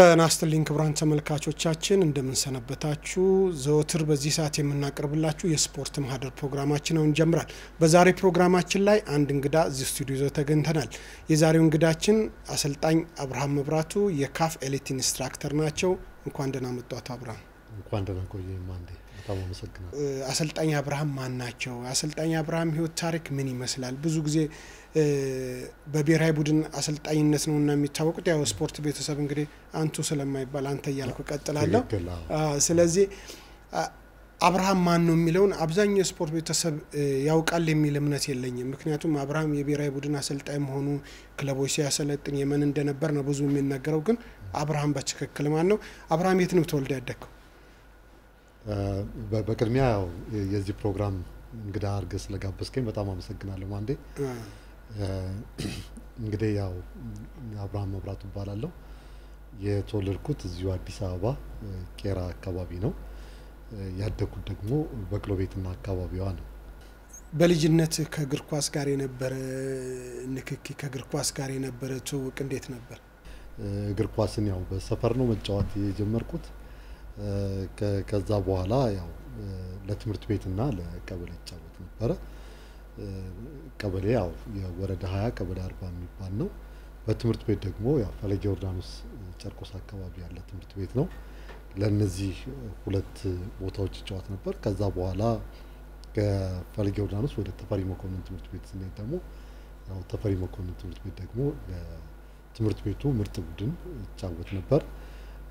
ጤና ይስጥልኝ ክቡራን ተመልካቾቻችን እንደምን ሰነበታችሁ። ዘወትር በዚህ ሰዓት የምናቀርብላችሁ የስፖርት ማህደር ፕሮግራማችን አሁን ይጀምራል። በዛሬ ፕሮግራማችን ላይ አንድ እንግዳ እዚህ ስቱዲዮ ይዘው ተገኝተናል። የዛሬው እንግዳችን አሰልጣኝ አብርሃም መብራቱ የካፍ elite instructor ናቸው። እንኳን ደህና አቶ አብርሃም። እንኳን ደህና ቆየኝ ማንዴ። በጣም አመሰግናለሁ። አሰልጣኝ አብርሃም ማን ናቸው? አሰልጣኝ አብርሃም ህይወት ታሪክ ምን ይመስላል? ብዙ ጊዜ በብሔራዊ ቡድን አሰልጣኝነት ነው እና የሚታወቁት ያው ስፖርት ቤተሰብ እንግዲህ አንቱ ስለማይባል አንተ እያልኩ አዎ፣ ስለዚህ አብርሃም ማን ነው የሚለውን አብዛኛው የስፖርት ቤተሰብ ያውቃል የሚል እምነት የለኝም። ምክንያቱም አብርሃም የብሔራዊ ቡድን አሰልጣኝ መሆኑ ክለቦች ሲያሰለጥን የመን እንደነበር ነው ብዙ የሚነገረው። ግን አብርሃም በትክክል ማን ነው? አብርሃም የት ነው ተወልደ ያደግከው? በቅድሚያ ያው የዚህ ፕሮግራም እንግዳ አድርገህ ስለጋበዝከኝ በጣም አመሰግናለሁ ማንዴ። እንግዲህ ያው አብርሃም መብራቱ እባላለሁ። የተወለድኩት እዚሁ አዲስ አበባ ቄራ አካባቢ ነው። ያደግኩት ደግሞ በቅሎ ቤትና አካባቢዋ ነው። በልጅነት ከእግር ኳስ ጋር የነበረ ንክኪ ከእግር ኳስ ጋር የነበረ ትውውቅ እንዴት ነበር? እግር ኳስን ያው በሰፈር ነው መጫወት የጀመርኩት። ከዛ በኋላ ያው ለትምህርት ቤትና ለቀበሌ ይጫወት ነበረ። ቀበሌ ያው የወረዳ ሀያ ቀበሌ አርባ የሚባል ነው። በትምህርት ቤት ደግሞ ያው ፈለገ ዮርዳኖስ ጨርቆስ አካባቢ ያለ ትምህርት ቤት ነው። ለእነዚህ ሁለት ቦታዎች ይጫወት ነበር። ከዛ በኋላ ከፈለገ ዮርዳኖስ ወደ ተፈሪ መኮንን ትምህርት ቤት ስንሄድ ደግሞ ያው ተፈሪ መኮንን ትምህርት ቤት ደግሞ ለትምህርት ቤቱ ምርጥ ቡድን ይጫወት ነበር።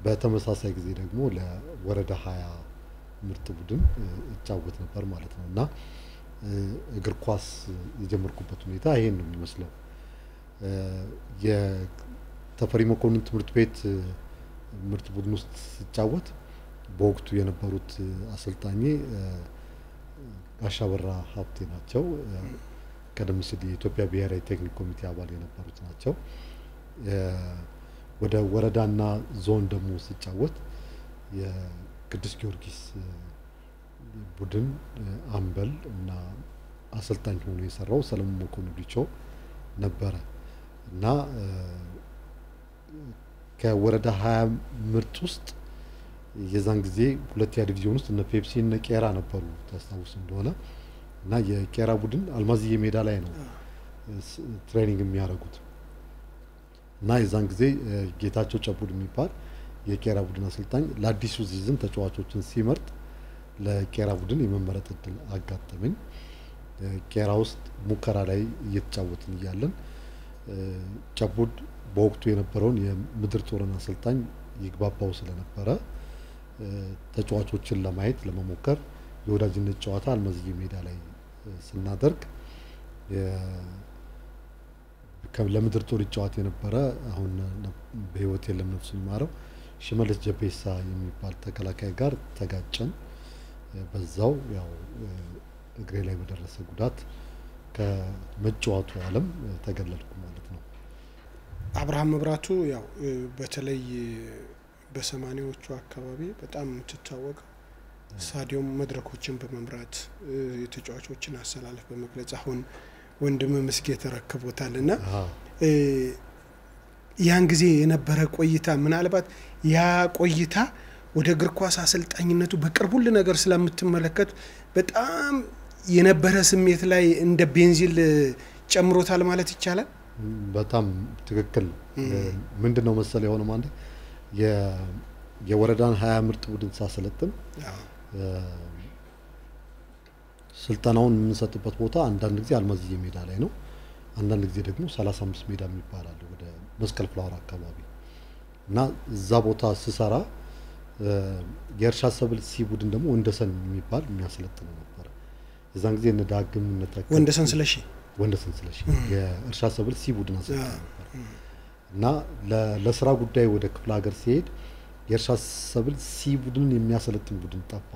በተመሳሳይ ጊዜ ደግሞ ለወረዳ ሀያ ምርጥ ቡድን ይጫወት ነበር ማለት ነው እና እግር ኳስ የጀመርኩበት ሁኔታ ይሄን ነው የሚመስለው። የተፈሪ መኮንን ትምህርት ቤት ምርጥ ቡድን ውስጥ ሲጫወት በወቅቱ የነበሩት አሰልጣኜ ጋሻ በራ ሀብቴ ናቸው። ቀደም ሲል የኢትዮጵያ ብሔራዊ ቴክኒክ ኮሚቴ አባል የነበሩት ናቸው። ወደ ወረዳና ዞን ደግሞ ሲጫወት የቅዱስ ጊዮርጊስ ቡድን አምበል እና አሰልጣኝ ሆኖ የሰራው ሰለሞን መኮንን ሊቾ ነበረ እና ከወረዳ ሀያ ምርጥ ውስጥ የዛን ጊዜ ሁለተኛ ዲቪዚዮን ውስጥ እነ ፔፕሲ እነ ቄራ ነበሩ ታስታውስ እንደሆነ እና የቄራ ቡድን አልማዝዬ ሜዳ ላይ ነው training የሚያደርጉት እና የዛን ጊዜ ጌታቸው ጨቡድ የሚባል የቄራ ቡድን አሰልጣኝ ለአዲሱ season ተጫዋቾችን ሲመርጥ ለቄራ ቡድን የመመረጥ እድል አጋጠመኝ። ቄራ ውስጥ ሙከራ ላይ እየተጫወትን እያለን ጨቡድ በወቅቱ የነበረውን የምድር ጦርን አሰልጣኝ ይግባባው ስለነበረ ተጫዋቾችን ለማየት ለመሞከር የወዳጅነት ጨዋታ አልማዝዬ ሜዳ ላይ ስናደርግ ለምድር ጦር ይጫወት የነበረ አሁን በሕይወት የለም ነፍሱ ይማረው ሽመልስ ጀቤሳ የሚባል ተከላካይ ጋር ተጋጨን። በዛው ያው እግሬ ላይ በደረሰ ጉዳት ከመጫወቱ ዓለም ተገለልኩ ማለት ነው። አብርሃም መብራቱ ያው በተለይ በሰማኒያዎቹ አካባቢ በጣም የምትታወቀው ስታዲየም መድረኮችን በመምራት የተጫዋቾችን አሰላለፍ በመግለጽ አሁን ወንድም ምስጌ ተረክቦታል እና ያን ጊዜ የነበረ ቆይታ ምናልባት ያ ቆይታ ወደ እግር ኳስ አሰልጣኝነቱ በቅርብ ሁሉ ነገር ስለምትመለከት በጣም የነበረ ስሜት ላይ እንደ ቤንዚል ጨምሮታል ማለት ይቻላል። በጣም ትክክል። ምንድን ነው መሰለ የሆነ ማንዴ የ- የወረዳን ሀያ ምርጥ ቡድን ሳሰለጥን ስልጠናውን የምንሰጥበት ቦታ አንዳንድ ጊዜ አልማዝዬ ሜዳ ላይ ነው። አንዳንድ ጊዜ ደግሞ 35 ሜዳ የሚባል አለ ወደ መስቀል ፍላወር አካባቢ እና እዛ ቦታ ስሰራ የእርሻ ሰብል C ቡድን ደግሞ ወንደሰን የሚባል የሚያሰለጥነው ነበረ። የዛን ጊዜ እነ ዳግም እነ ወንደሰን ስለሺ ወንደሰን ስለሺ የእርሻ ሰብል C ቡድን አሰልጣኝ ነበር እና ለስራ ጉዳይ ወደ ክፍለ ሀገር ሲሄድ የእርሻ ሰብል ሲ ቡድንን የሚያሰለጥን ቡድን ጠፋ።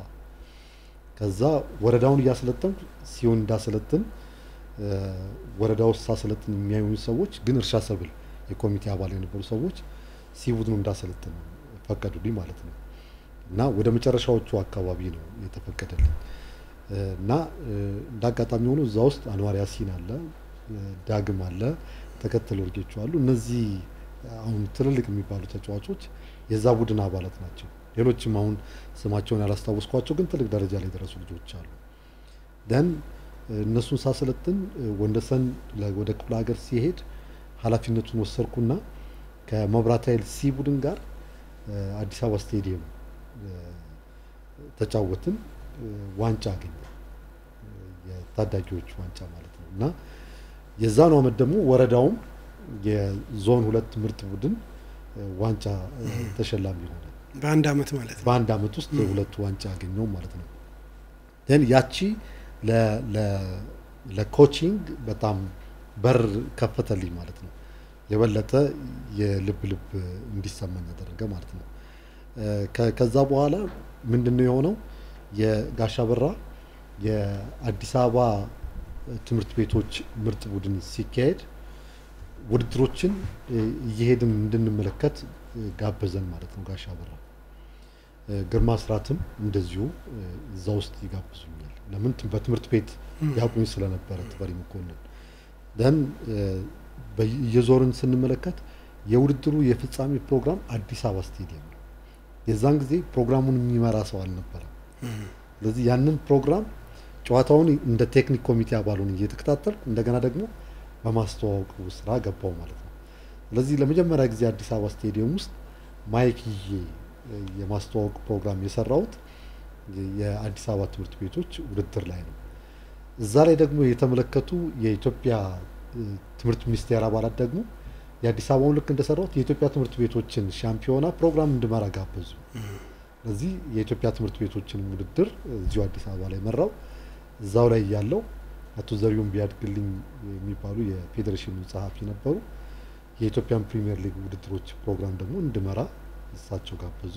ከዛ ወረዳውን እያሰለጠንኩ ሲሆን እንዳሰለጥን ወረዳ ውስጥ ሳሰለጥን የሚያዩኝ ሰዎች ግን እርሻ ሰብል የኮሚቴ አባል የነበሩ ሰዎች ሲ ቡድኑ እንዳሰለጥን ፈቀዱልኝ ማለት ነው። እና ወደ መጨረሻዎቹ አካባቢ ነው የተፈቀደልኝ እና እንደ አጋጣሚ ሆኖ እዛ ውስጥ አንዋር ያሲን አለ፣ ዳግም አለ፣ ተከተል ወርጌቹ አሉ። እነዚህ አሁን ትልልቅ የሚባሉ ተጫዋቾች የዛ ቡድን አባላት ናቸው። ሌሎችም አሁን ስማቸውን ያላስታወስኳቸው ግን ትልቅ ደረጃ ላይ የደረሱ ልጆች አሉ። ደን እነሱን ሳሰለጥን ወንደሰን ወደ ክፍለ ሀገር ሲሄድ ኃላፊነቱን ወሰድኩና ከመብራት ኃይል ሲ ቡድን ጋር አዲስ አበባ ስቴዲየም ተጫወትን። ዋንጫ አገኘ፣ የታዳጊዎች ዋንጫ ማለት ነው። እና የዛኑ አመት ደግሞ ወረዳውም የዞን ሁለት ምርጥ ቡድን ዋንጫ ተሸላሚ ሆነ። በአንድ አመት ማለት ነው። በአንድ አመት ውስጥ ሁለቱ ዋንጫ አገኘው ማለት ነው። ግን ያቺ ለኮቺንግ በጣም በር ከፈተልኝ ማለት ነው። የበለጠ የልብ ልብ እንዲሰማኝ ያደረገ ማለት ነው። ከዛ በኋላ ምንድን ነው የሆነው? የጋሻ በራ የአዲስ አበባ ትምህርት ቤቶች ምርጥ ቡድን ሲካሄድ ውድድሮችን እየሄድን እንድንመለከት ጋበዘን ማለት ነው። ጋሻ በራ ግርማ ስራትም እንደዚሁ እዛ ውስጥ ይጋብዙኛል። ለምን በትምህርት ቤት ያቁኝ ስለነበረ ተፈሪ መኮንን ደን እየዞርን ስንመለከት የውድድሩ የፍጻሜ ፕሮግራም አዲስ አበባ ስቴዲየም የዛን ጊዜ ፕሮግራሙን የሚመራ ሰው አልነበረም። ስለዚህ ያንን ፕሮግራም ጨዋታውን እንደ ቴክኒክ ኮሚቴ አባሉን እየተከታተልኩ እንደገና ደግሞ በማስተዋወቁ ስራ ገባው ማለት ነው። ስለዚህ ለመጀመሪያ ጊዜ አዲስ አበባ ስቴዲየም ውስጥ ማይክ ይዤ የማስተዋወቅ ፕሮግራም የሰራሁት የአዲስ አበባ ትምህርት ቤቶች ውድድር ላይ ነው። እዛ ላይ ደግሞ የተመለከቱ የኢትዮጵያ ትምህርት ሚኒስቴር አባላት ደግሞ የአዲስ አበባውን ልክ እንደሰራሁት የኢትዮጵያ ትምህርት ቤቶችን ሻምፒዮና ፕሮግራም እንድመራ ጋበዙ። ስለዚህ የኢትዮጵያ ትምህርት ቤቶችን ውድድር እዚሁ አዲስ አበባ ላይ መራው። እዛው ላይ ያለው አቶ ዘሪሁን ቢያድግልኝ የሚባሉ የፌዴሬሽኑ ጸሐፊ ነበሩ። የኢትዮጵያን ፕሪሚየር ሊግ ውድድሮች ፕሮግራም ደግሞ እንድመራ እሳቸው ጋበዙ።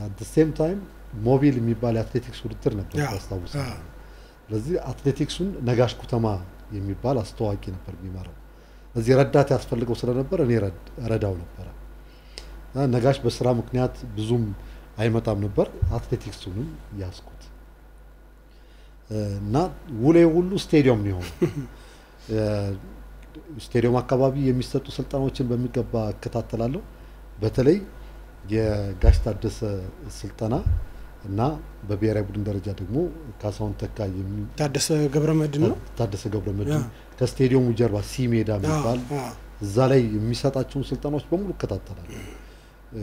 at same time ሞቢል የሚባል የአትሌቲክስ ውድድር ነበር ያስታውስ። ስለዚህ አትሌቲክሱን ነጋሽ ኩተማ የሚባል አስተዋቂ ነበር የሚመራው። እዚህ ረዳት ያስፈልገው ስለነበር እኔ ረዳው ነበረ። ነጋሽ በስራ ምክንያት ብዙም አይመጣም ነበር። አትሌቲክሱንም ያስኩት እና ውሌ ሁሉ ስቴዲየም ነው የሆነው። ስቴዲየም አካባቢ የሚሰጡ ስልጠናዎችን በሚገባ እከታተላለሁ። በተለይ የጋሽ ታደሰ ስልጠና እና በብሔራዊ ቡድን ደረጃ ደግሞ ካሳሁን ተካ ታደሰ ገብረ መድን ነው። ታደሰ ገብረ መድን ከስቴዲየሙ ጀርባ C ሜዳ የሚባል እዛ ላይ የሚሰጣቸውን ስልጠናዎች በሙሉ እከታተላለሁ።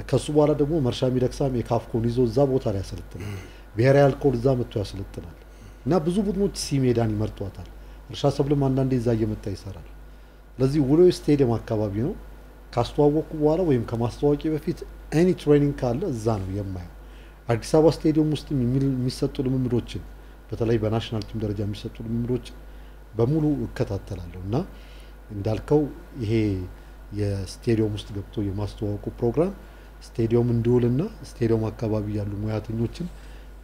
ከሱ በኋላ ደግሞ መርሻ ሚደቅሳም የካፍኮን ይዞ እዛ ቦታ ላይ ያሰለጥናል። ብሔራዊ አልኮል እዛ መጥቶ ያሰለጥናል። እና ብዙ ቡድኖች C ሜዳን ይመርጧታል። እርሻ ሰብልም አንዳንዴ እዛ እየመጣ ይሰራል። ስለዚህ ውሎ ስቴዲየም አካባቢ ነው። ካስተዋወቅኩ በኋላ ወይም ከማስተዋወቂ በፊት any training ካለ እዛ ነው የማየው። አዲስ አበባ ስቴዲየም ውስጥ የሚሰጡ ልምምዶችን በተለይ በ national team ደረጃ የሚሰጡ ልምምዶችን በሙሉ እከታተላለሁ እና እንዳልከው ይሄ የስቴዲየም ውስጥ ገብቶ የማስተዋወቁ ፕሮግራም ስቴዲየም እንዲውልና ስቴዲየም አካባቢ ያሉ ሙያተኞችን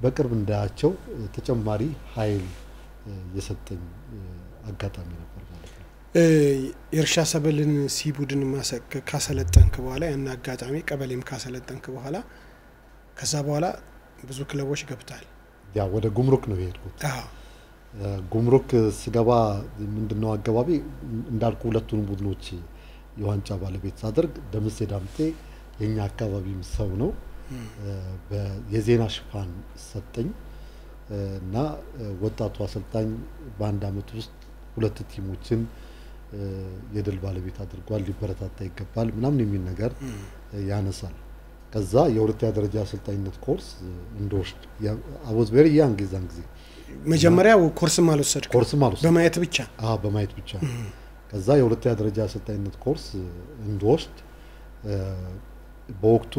በቅርብ እንዳያቸው ተጨማሪ ኃይል የሰጠኝ አጋጣሚ ነበር ማለት ነው። የእርሻ ሰብልን ሲ ቡድን ካሰለጠንክ በኋላ ያን አጋጣሚ ቀበሌም ካሰለጠንክ በኋላ ከዛ በኋላ ብዙ ክለቦች ገብታል። ያ ወደ ጉምሩክ ነው የሄድኩት። ጉምሩክ ስገባ ምንድነው አገባቢ? እንዳልኩ ሁለቱንም ቡድኖች የዋንጫ ባለቤት ሳደርግ ደምሴ ዳምጤ የኛ አካባቢም ሰው ነው። የዜና ሽፋን ሰጠኝ። እና ወጣቱ አሰልጣኝ በአንድ አመት ውስጥ ሁለት ቲሞችን የድል ባለቤት አድርጓል፣ ሊበረታታ ይገባል ምናምን የሚል ነገር ያነሳል። ከዛ የሁለተኛ ደረጃ አሰልጣኝነት ኮርስ እንደወስድ I was very young ጊዜ መጀመሪያ ኮርስም አልወሰድክም? ኮርስም አልወሰድኩም። በማየት ብቻ? አዎ በማየት ብቻ። ከዛ የሁለተኛ ደረጃ አሰልጣኝነት ኮርስ እንደወስድ በወቅቱ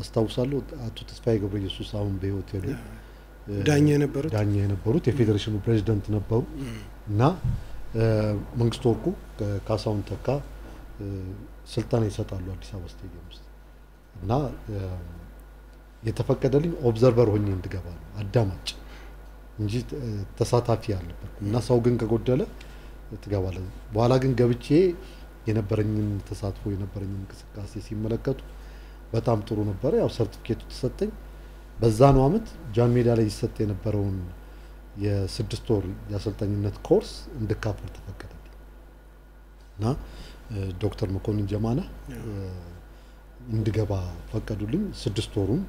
አስታውሳለሁ አቶ ተስፋዬ ገብረ ኢየሱስ አሁን በህይወት የሉ ዳኛ የነበሩት ዳኛ የነበሩት የፌዴሬሽኑ ፕሬዚደንት ነበሩ እና መንግስቱ ወርቁ ካሳሁን ተካ ስልጠና ይሰጣሉ አዲስ አበባ ስቴዲየም ውስጥ እና የተፈቀደልኝ observer ሆኜ እንድገባ ነው አዳማጭ እንጂ ተሳታፊ አልነበርኩም። እና ሰው ግን ከጎደለ ትገባለ። በኋላ ግን ገብቼ የነበረኝን ተሳትፎ የነበረኝን እንቅስቃሴ ሲመለከቱ በጣም ጥሩ ነበረ። ያው ሰርቲፊኬቱ ተሰጠኝ። በዛኑ አመት ጃን ሜዳ ላይ ይሰጥ የነበረውን የስድስት ወር የአሰልጣኝነት ኮርስ እንድካፈል ተፈቀደልኝ። እና ዶክተር መኮንን ጀማነ እንድገባ ፈቀዱልኝ። ስድስት ወሩን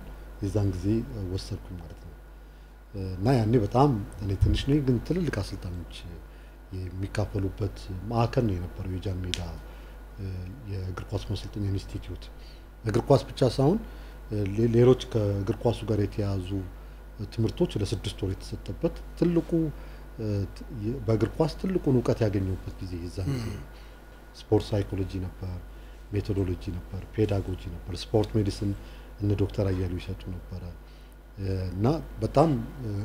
የዛን ጊዜ ወሰድኩኝ ማለት ነው። እና ያኔ በጣም እኔ ትንሽ ነኝ፣ ግን ትልልቅ አሰልጣኞች የሚካፈሉበት ማዕከል ነው የነበረው የጃን ሜዳ የእግር ኳስ ማሰልጠኛ ኢንስቲትዩት። እግር ኳስ ብቻ ሳይሆን ሌሎች ከእግር ኳሱ ጋር የተያያዙ ትምህርቶች ለስድስት ወር የተሰጠበት ትልቁ በእግር ኳስ ትልቁን እውቀት ያገኘሁበት ጊዜ የዛን ጊዜ sport psychology ነበር፣ methodology ነበር፣ pedagogy ነበር፣ sport medicine እነ ዶክተር አያሉ ይሰጡ ነበረ እና በጣም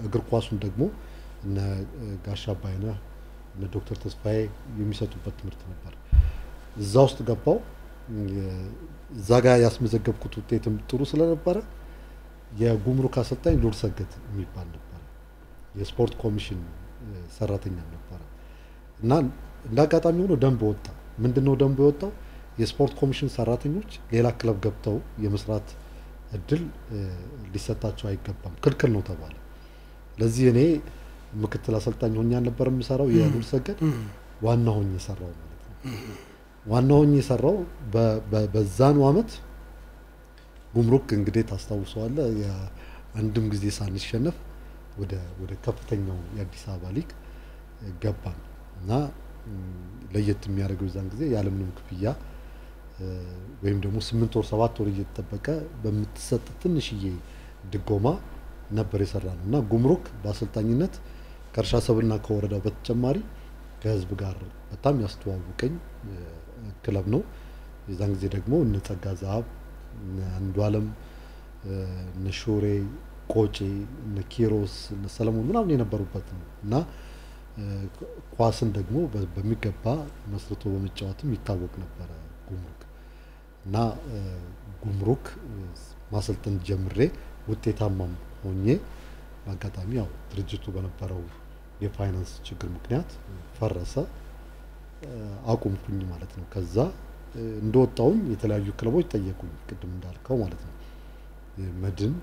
እግር ኳሱን ደግሞ እነ ጋሻ አባይነህ እነ ዶክተር ተስፋዬ የሚሰጡበት ትምህርት ነበር። እዛ ውስጥ ገባው። እዛ ጋር ያስመዘገብኩት ውጤትም ጥሩ ስለነበረ የጉምሩክ አሰልጣኝ ሉል ሰገድ የሚባል ነበረ። የስፖርት ኮሚሽን ሰራተኛ ነበረ እና እንደ አጋጣሚ ሆኖ ደንብ ወጣ። ምንድን ነው ደንቡ የወጣው? የስፖርት ኮሚሽን ሰራተኞች ሌላ ክለብ ገብተው የመስራት እድል ሊሰጣቸው አይገባም፣ ክልክል ነው ተባለ። ለዚህ እኔ ምክትል አሰልጣኝ ሆኜ አልነበር የምሰራው የሉል ሰገድ ዋና ሆኜ የሰራው ማለት ነው። ዋና ሆኜ የሰራው በዛኑ አመት ጉምሩክ እንግዲህ ታስታውሰዋለህ፣ አንድም ጊዜ ሳንሸነፍ ወደ ወደ ከፍተኛው የአዲስ አበባ ሊግ ገባን እና ለየት የሚያደርገው የዛን ጊዜ ያለምንም ክፍያ ወይም ደግሞ ስምንት ወር ሰባት ወር እየተጠበቀ በምትሰጥ ትንሽዬ ድጎማ ነበር የሰራ ነው እና ጉምሩክ በአሰልጣኝነት ከእርሻ ሰብልና ከወረዳው በተጨማሪ ከህዝብ ጋር በጣም ያስተዋውቀኝ ክለብ ነው። የዛን ጊዜ ደግሞ እነ ዛሀብ፣ እነ አንዱ አለም፣ እነ ሾሬ ቆጬ፣ እነ ኪሮስ፣ ምናምን የነበሩበት ነው እና ኳስን ደግሞ በሚገባ መስርቶ በመጫወትም ይታወቅ ነበረ እና ጉምሩክ ማሰልጠን ጀምሬ ውጤታማም ሆኜ በአጋጣሚ ያው ድርጅቱ በነበረው የፋይናንስ ችግር ምክንያት ፈረሰ፣ አቁምኩኝ ማለት ነው። ከዛ እንደወጣውኝ የተለያዩ ክለቦች ጠየቁኝ፣ ቅድም እንዳልከው ማለት ነው። መድን፣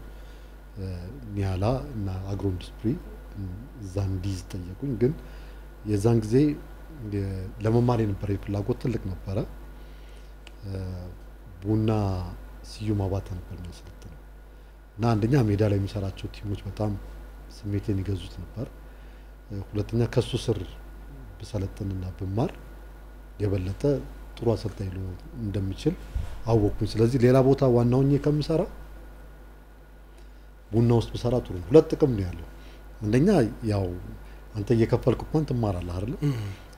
ኒያላ እና አግሮ ኢንዱስትሪ እዛ እንዲይዝ ጠየቁኝ። ግን የዛን ጊዜ ለመማር የነበረ ፍላጎት ትልቅ ነበረ። ቡና ስዩም አባተ ነበር የሚያሰለጥነው እና አንደኛ ሜዳ ላይ የሚሰራቸው ቲሞች በጣም ስሜቴን ይገዙት ነበር። ሁለተኛ ከሱ ስር ብሰለጥንና ብማር የበለጠ ጥሩ አሰልጣኝ ሊሆን እንደምችል አወቅኩኝ። ስለዚህ ሌላ ቦታ ዋና ሆኜ ከምሰራ ቡና ውስጥ ብሰራ ጥሩ ነው። ሁለት ጥቅም ነው ያለው። አንደኛ ያው አንተ እየከፈልክ እንኳን ትማራለህ አይደለም፣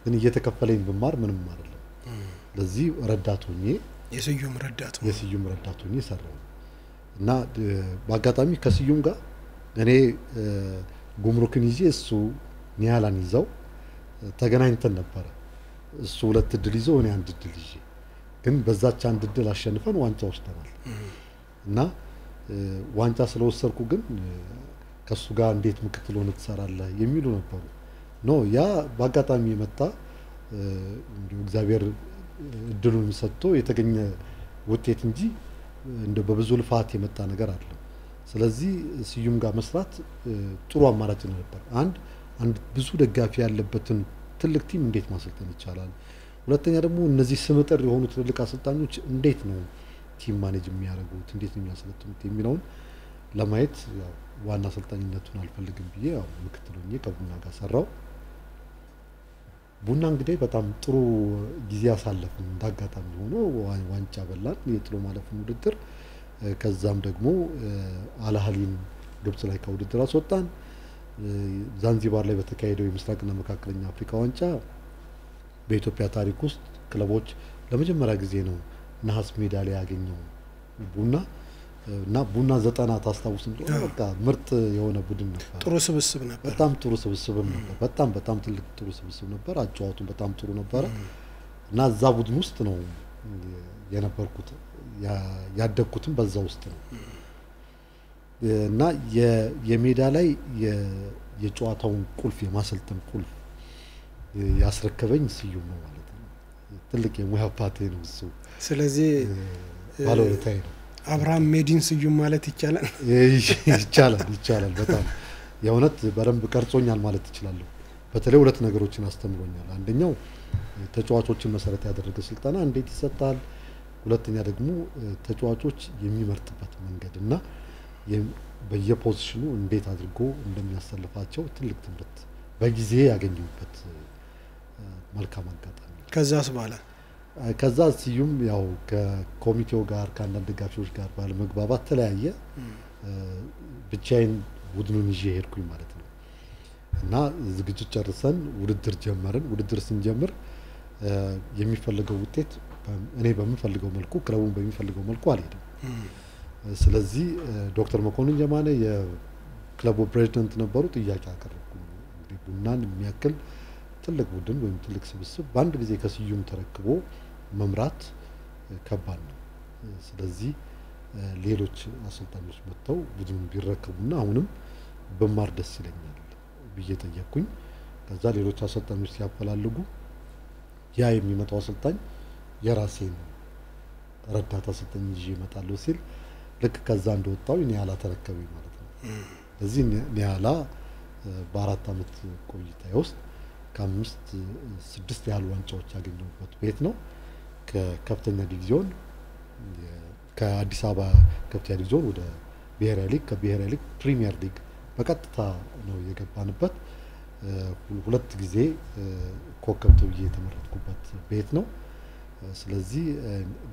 ግን እየተከፈለኝ ብማር ምንም አይደለም። ለዚህ ረዳት ሆኜ የስዩም ረዳት የስዩም ረዳት ሆኜ ሰራው እና በአጋጣሚ ከስዩም ጋር እኔ ጉምሩክን ይዤ እሱ ኒያላን ይዘው ተገናኝተን ነበረ። እሱ ሁለት እድል ይዞ እኔ አንድ እድል ይዤ ግን በዛች አንድ እድል አሸንፈን ዋንጫ ወስደናል እና ዋንጫ ስለወሰድኩ ግን ከእሱ ጋር እንዴት ምክትል ሆነ ትሰራለህ የሚሉ ነበሩ። no ያ በአጋጣሚ የመጣ እንዲሁ እግዚአብሔር እድሉን ሰጥቶ የተገኘ ውጤት እንጂ እንደ በብዙ ልፋት የመጣ ነገር አይደለም። ስለዚህ ስዩም ጋር መስራት ጥሩ አማራጭ ነበር። አንድ አንድ ብዙ ደጋፊ ያለበትን ትልቅ team እንዴት ማሰልጠን ይቻላል? ሁለተኛ ደግሞ እነዚህ ስመ ጥር የሆኑ ትልልቅ አሰልጣኞች እንዴት ነው team manage የሚያደርጉት፣ እንዴት ነው የሚያሰለጥኑት የሚለውን ለማየት ዋና አሰልጣኝነቱን አልፈልግም ብዬ ምክትል ሆኜ ከቡና ጋር ሰራው። ቡና እንግዲህ በጣም ጥሩ ጊዜ አሳለፍን። እንዳጋጣሚ ሆኖ ዋንጫ በላን፣ የጥሎ ማለፍን ውድድር። ከዛም ደግሞ አልአህሊን ግብጽ ላይ ከውድድር አስወጣን። ዛንዚባር ላይ በተካሄደው የምስራቅና መካከለኛ አፍሪካ ዋንጫ በኢትዮጵያ ታሪክ ውስጥ ክለቦች ለመጀመሪያ ጊዜ ነው ነሐስ ሜዳሊያ ያገኘው ቡና እና ቡና ዘጠና ታስታውስ እንደሆነ በቃ ምርጥ የሆነ ቡድን ነበር። ጥሩ ስብስብ ነበር። በጣም ጥሩ ስብስብም ነበር። በጣም በጣም ትልቅ ጥሩ ስብስብ ነበር። አጫዋቱም በጣም ጥሩ ነበረ እና እዛ ቡድን ውስጥ ነው የነበርኩት ያደግኩትም በዛ ውስጥ ነው እና የሜዳ ላይ የጨዋታውን ቁልፍ የማሰልጠን ቁልፍ ያስረከበኝ ስዩም ነው ማለት ነው። ትልቅ የሙያ አባቴ ነው እሱ። ስለዚህ ባለውለታዬ ነው። አብርሃም ሜዲን ስዩም ማለት ይቻላል። ይቻላል ይቻላል። በጣም የእውነት በደንብ ቀርጾኛል ማለት እችላለሁ። በተለይ ሁለት ነገሮችን አስተምሮኛል። አንደኛው ተጫዋቾችን መሰረት ያደረገ ስልጠና እንዴት ይሰጣል፣ ሁለተኛ ደግሞ ተጫዋቾች የሚመርጥበት መንገድ እና በየፖዚሽኑ እንዴት አድርጎ እንደሚያሰልፋቸው ትልቅ ትምህርት በጊዜ ያገኘሁበት መልካም አጋጣሚ ከዛስ በኋላ ከዛ ስዩም ያው ከኮሚቴው ጋር ከአንዳንድ ደጋፊዎች ጋር ባለመግባባት ተለያየ። ብቻዬን ቡድኑን ይዤ ሄድኩኝ ማለት ነው እና ዝግጅት ጨርሰን ውድድር ጀመርን። ውድድር ስንጀምር የሚፈልገው ውጤት እኔ በምፈልገው መልኩ ክለቡን በሚፈልገው መልኩ አልሄድም። ስለዚህ ዶክተር መኮንን ጀማነ የክለቡ ፕሬዚደንት ነበሩ። ጥያቄ አቀረብኩ። ቡናን የሚያክል ትልቅ ቡድን ወይም ትልቅ ስብስብ በአንድ ጊዜ ከስዩም ተረክቦ መምራት ከባድ ነው። ስለዚህ ሌሎች አሰልጣኞች መጥተው ቡድኑን ቢረከቡና አሁንም ብማር ደስ ይለኛል ብዬ ጠየቅኩኝ። ከዛ ሌሎች አሰልጣኞች ሲያፈላልጉ ያ የሚመጣው አሰልጣኝ የራሴን ረዳት አሰልጣኝ ይዤ እመጣለሁ ሲል ልክ ከዛ እንደወጣው ኒያላ ተረከበኝ ማለት ነው። ስለዚህ ኒያላ በአራት ዓመት ቆይታዬ ውስጥ ከአምስት ስድስት ያህል ዋንጫዎች ያገኘሁበት ቤት ነው። ከከፍተኛ ዲቪዚዮን ከአዲስ አበባ ከፍተኛ ዲቪዚዮን ወደ ብሔራዊ ሊግ ከብሔራዊ ሊግ ፕሪሚየር ሊግ በቀጥታ ነው የገባንበት። ሁለት ጊዜ ኮከብ ተብዬ የተመረጥኩበት ቤት ነው። ስለዚህ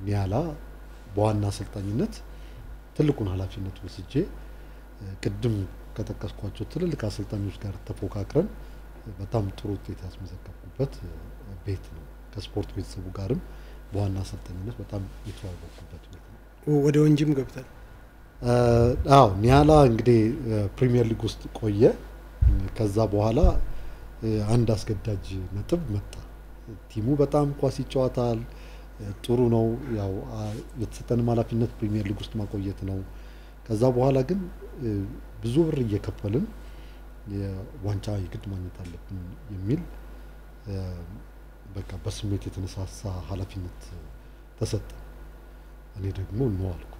ኒያላ በዋና አሰልጣኝነት ትልቁን ኃላፊነት ወስጄ ቅድም ከጠቀስኳቸው ትልልቅ አሰልጣኞች ጋር ተፎካክረን በጣም ጥሩ ውጤት ያስመዘገብኩበት ቤት ነው። ከስፖርት ቤተሰቡ ጋርም በዋና አሰልጣኝነት በጣም የተዋወቅኩበት ቤት ነው። ወደ ወንጂም ገብተን አዎ ኒያላ እንግዲህ ፕሪሚየር ሊግ ውስጥ ቆየ። ከዛ በኋላ አንድ አስገዳጅ ነጥብ መጣ። ቲሙ በጣም ኳስ ይጫወታል፣ ጥሩ ነው። ያው የተሰጠንም ኃላፊነት ፕሪሚየር ሊግ ውስጥ ማቆየት ነው። ከዛ በኋላ ግን ብዙ ብር እየከፈልን ዋንጫ የግድ ማግኘት አለብን የሚል በቃ በስሜት የተነሳሳ ኃላፊነት ተሰጠ። እኔ ደግሞ ነው አልኩ።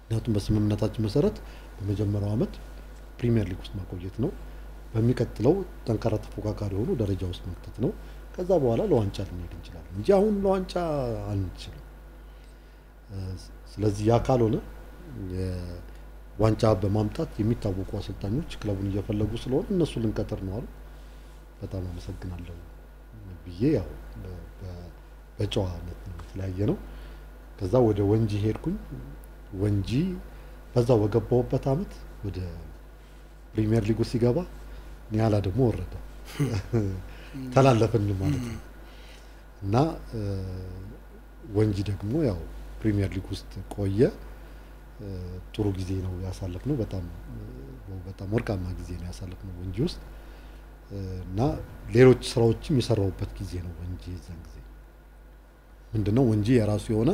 ምክንያቱም በስምምነታችን መሰረት በመጀመሪያው ዓመት ፕሪሚየር ሊግ ውስጥ ማቆየት ነው። በሚቀጥለው ጠንካራ ተፎካካሪ ሆኖ ደረጃ ውስጥ መክተት ነው። ከዛ በኋላ ለዋንጫ ልንሄድ እንችላለን እንጂ አሁን ለዋንጫ አንችልም። ስለዚህ ያ ካልሆነ ዋንጫ በማምጣት የሚታወቁ አሰልጣኞች ክለቡን እየፈለጉ ስለሆነ እነሱ ልንቀጥር ነው አሉ። በጣም አመሰግናለሁ ብዬ ያው በጨዋነት ነው የተለያየ ነው። ከዛ ወደ ወንጂ ሄድኩኝ። ወንጂ በዛው በገባሁበት አመት ወደ ፕሪሚየር ሊጉ ሲገባ ኒያላ ደግሞ ወረደ፣ ተላለፍን ማለት ነው እና ወንጂ ደግሞ ያው ፕሪሚየር ሊግ ውስጥ ቆየ። ጥሩ ጊዜ ነው ያሳለፍነው። በጣም በጣም ወርቃማ ጊዜ ነው ያሳለፍነው ወንጂ ውስጥ እና ሌሎች ስራዎችም የሰራሁበት ጊዜ ነው ወንጂ። የዛን ጊዜ ምንድነው ወንጂ የራሱ የሆነ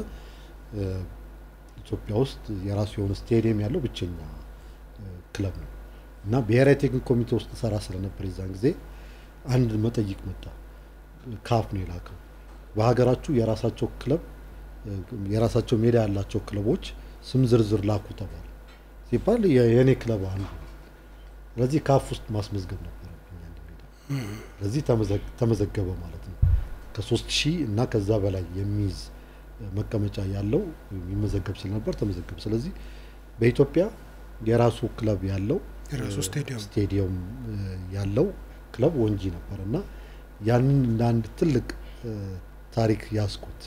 ኢትዮጵያ ውስጥ የራሱ የሆነ ስቴዲየም ያለው ብቸኛ ክለብ ነው እና ብሔራዊ ቴክኒክ ኮሚቴ ውስጥ ሰራ ስለነበር የዛን ጊዜ አንድ መጠይቅ መጣ። ካፍ ነው የላከው። በሀገራችሁ የራሳቸው ክለብ የራሳቸው ሜዳ ያላቸው ክለቦች ስም ዝርዝር ላኩ ተባለ ሲባል የእኔ ክለብ አንዱ ስለዚህ ካፍ ውስጥ ማስመዝገብ ሜዳ ስለዚህ ተመዘገበ ማለት ነው። ከሶስት ሺህ እና ከዛ በላይ የሚይዝ መቀመጫ ያለው የሚመዘገብ ስለነበር ተመዘገብ ስለዚህ በኢትዮጵያ የራሱ ክለብ ያለው የራሱ ስቴዲየም ያለው ክለብ ወንጂ ነበር እና ያንን እንደ አንድ ትልቅ ታሪክ ያስኩት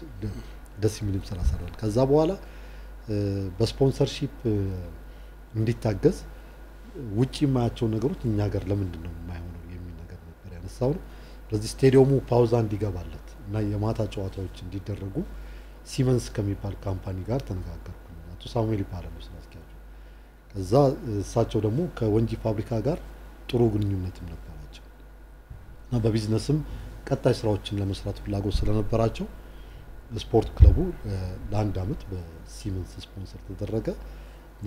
ደስ የሚልም ስራ ሰራል ከዛ በኋላ በ sponsorship እንዲታገዝ ውጭ የማያቸው ነገሮች እኛ ሀገር ለምንድን ነው ነበር ያነሳው ነው። ስለዚህ ስቴዲየሙ ፓውዛ እንዲገባለት እና የማታ ጨዋታዎች እንዲደረጉ ሲመንስ ከሚባል company ጋር ተነጋገርኩ። አቶ ሳሙኤል ይባላሉ ስራ አስኪያጁ። ከዛ እሳቸው ደግሞ ከወንጂ ፋብሪካ ጋር ጥሩ ግንኙነትም ነበራቸው እና በቢዝነስም ቀጣይ ስራዎችን ለመስራት ፍላጎት ስለነበራቸው ስፖርት ክለቡ ለአንድ አመት በሲመንስ ስፖንሰር ተደረገ።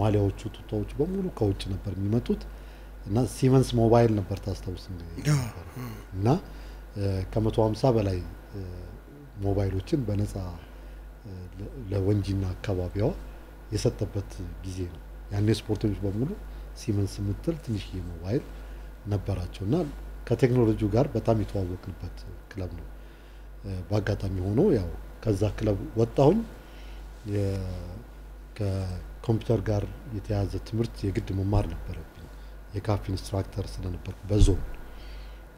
ማሊያዎቹ፣ ቱታዎቹ በሙሉ ከውጭ ነበር የሚመጡት እና ሲመንስ ሞባይል ነበር ታስታውስ እና ከመቶ ሀምሳ በላይ ሞባይሎችን በነፃ ለወንጂና አካባቢዋ የሰጠበት ጊዜ ነው። ያኔ ስፖርተኞች በሙሉ ሲመንስ የምትል ትንሽዬ ሞባይል ነበራቸው እና ከቴክኖሎጂው ጋር በጣም የተዋወቅንበት ክለብ ነው። በአጋጣሚ ሆኖ ያው ከዛ ክለብ ወጣሁኝ። ከኮምፒውተር ጋር የተያዘ ትምህርት የግድ መማር ነበረብኝ። የካፍ instructor ስለነበርኩ በዞን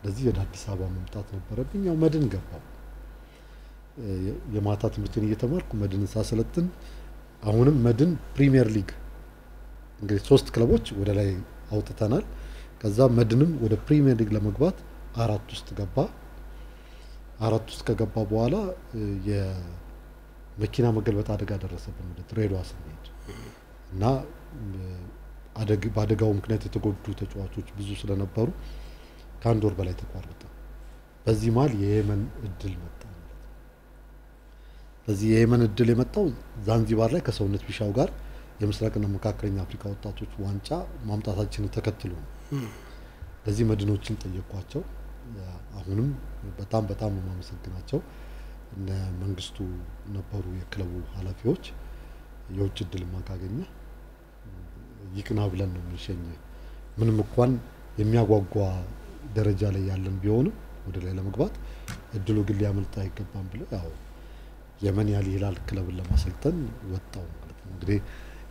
ስለዚህ ወደ አዲስ አበባ መምጣት ነበረብኝ። ያው መድን ገባው። የማታ ትምህርትን እየተማርኩ መድንን ሳሰለጥን አሁንም መድን ፕሪሚየር ሊግ እንግዲህ ሶስት ክለቦች ወደ ላይ አውጥተናል። ከዛ መድንም ወደ ፕሪሚየር ሊግ ለመግባት አራት ውስጥ ገባ። አራት ውስጥ ከገባ በኋላ የመኪና መገልበጥ አደጋ ደረሰብን ወደ ድሬዳዋ ስንሄድ እና በአደጋው ምክንያት የተጎዱ ተጫዋቾች ብዙ ስለነበሩ ከአንድ ወር በላይ ተቋረጠ። በዚህ መሀል የየመን እድል መጣ ማለት ነው። በዚህ የየመን እድል የመጣው ዛንዚባር ላይ ከሰውነት ቢሻው ጋር የምስራቅና መካከለኛ አፍሪካ ወጣቶች ዋንጫ ማምጣታችንን ተከትሎ ነው። ለዚህ መድኖችን ጠየኳቸው። አሁንም በጣም በጣም የማመሰግናቸው። እነ መንግስቱ ነበሩ የክለቡ ኃላፊዎች። የውጭ እድል ካገኘ ይቅና ብለን ነው የምንሸኝ። ምንም እንኳን የሚያጓጓ ደረጃ ላይ ያለን ቢሆንም ወደ ላይ ለመግባት እድሉ ግን ሊያመልጥ አይገባም ብለው ያው የመን አል ሂላል ክለብን ለማሰልጠን ወጣው ማለት ነው። እንግዲህ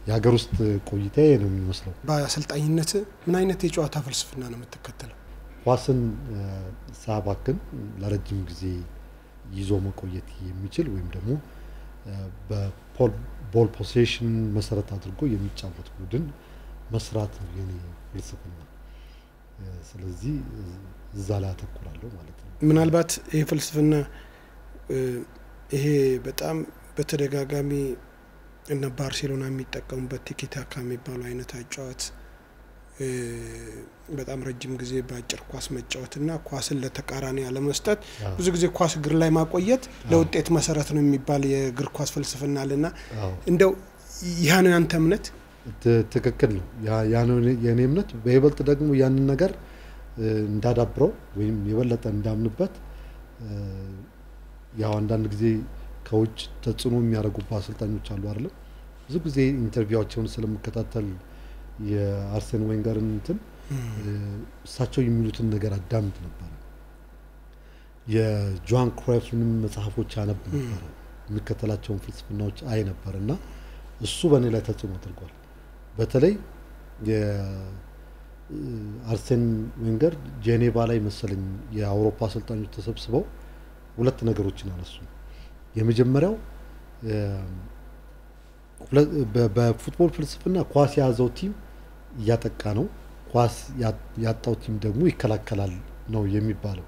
የሀገር ውስጥ ቆይታ ነው የሚመስለው። በአሰልጣኝነት ምን አይነት የጨዋታ ፍልስፍና ነው የምትከተለው? ኳስን ሳያባክን ለረጅም ጊዜ ይዞ መቆየት የሚችል ወይም ደግሞ በ ball possession መሰረት አድርጎ የሚጫወት ቡድን መስራት ነው የኔ ፍልስፍና። ስለዚህ እዛ ላይ አተኩራለሁ ማለት ነው። ምናልባት ይህ ፍልስፍና ይሄ በጣም በተደጋጋሚ እነ ባርሴሎና የሚጠቀሙበት ቲኪታካ የሚባሉ አይነት አጫዋት በጣም ረጅም ጊዜ በአጭር ኳስ መጫወት እና ኳስን ለተቃራኒ አለመስጠት ብዙ ጊዜ ኳስ እግር ላይ ማቆየት ለውጤት መሰረት ነው የሚባል የእግር ኳስ ፍልስፍና አለና እንደው ያ ነው ያንተ እምነት? ትክክል ነው። ያ ነው የእኔ እምነት። በይበልጥ ደግሞ ያንን ነገር እንዳዳብረው ወይም የበለጠ እንዳምንበት ያው አንዳንድ ጊዜ ከውጭ ተጽዕኖ የሚያደርጉበት አሰልጣኞች አሉ አይደለም። ብዙ ጊዜ interview ዋቸውን ስለምከታተል የአርሴን ዌንገርን እንትን እሳቸው የሚሉትን ነገር አዳምጥ ነበረ። የጆን ክራይፍንም መጽሐፎች አነብ ነበረ። የሚከተላቸውን ፍልስፍናዎች አይ ነበር እና እሱ በእኔ ላይ ተጽዕኖ አድርጓል። በተለይ የአርሴን ዌንገር ጄኔቫ ላይ መሰለኝ የአውሮፓ አሰልጣኞች ተሰብስበው ሁለት ነገሮችን አነሱ። የመጀመሪያው በ football ፍልስፍና ኳስ የያዘው team እያጠቃ ነው፣ ኳስ ያጣው team ደግሞ ይከላከላል ነው የሚባለው።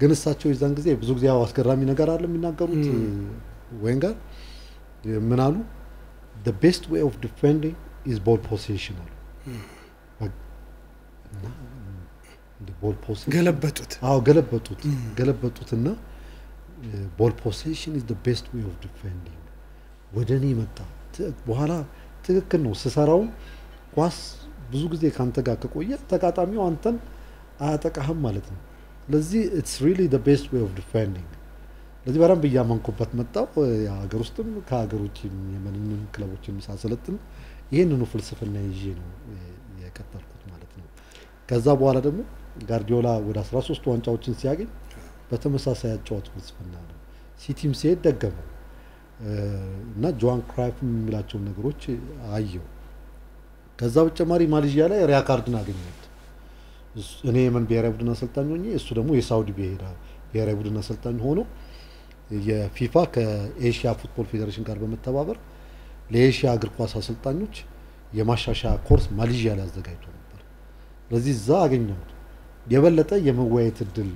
ግን እሳቸው የዛን ጊዜ ብዙ ጊዜ ያው አስገራሚ ነገር አለ የሚናገሩት ዌንገር ምን አሉ? best way of defending is ball possession አሉ። ball possession ገለበጡት። አዎ ገለበጡት ገለበጡትና ball possession is best way of defending ወደ እኔ መጣ። በኋላ ትክክል ነው። ስሰራውም ኳስ ብዙ ጊዜ ከአንተ ጋር ከቆየ ተጋጣሚው አንተን አያጠቃህም ማለት ነው። ስለዚህ it's really best way of defending። ስለዚህ በደንብ እያመንኩበት መጣው። ሀገር ውስጥም ከሀገር ውጭ የመንንም ክለቦችን ሳሰለጥን ይህንኑ ፍልስፍና ይዤ ነው የቀጠልኩት ማለት ነው። ከዛ በኋላ ደግሞ ጋርዲዮላ ወደ 13 ዋንጫዎችን ሲያገኝ በተመሳሳይ አጨዋወት ፍልስፍና ነው። ሲቲም ሲሄድ ደገመው እና ጆዋን ክራይፍ የሚላቸውን ነገሮች አየው። ከዛ በተጨማሪ ማሌዥያ ላይ ሪያካርድን አገኘሁት። እኔ የመን ብሔራዊ ቡድን አሰልጣኝ ሆኜ እሱ ደግሞ የሳውዲ ብሔራዊ ቡድን አሰልጣኝ ሆኖ የፊፋ ከኤሽያ football ፌዴሬሽን ጋር በመተባበር ለኤሽያ እግር ኳስ አሰልጣኞች የማሻሻያ ኮርስ ማሌዥያ ላይ አዘጋጅቶ ነበር። ስለዚህ እዛ አገኘሁት። የበለጠ የመወያየት እድል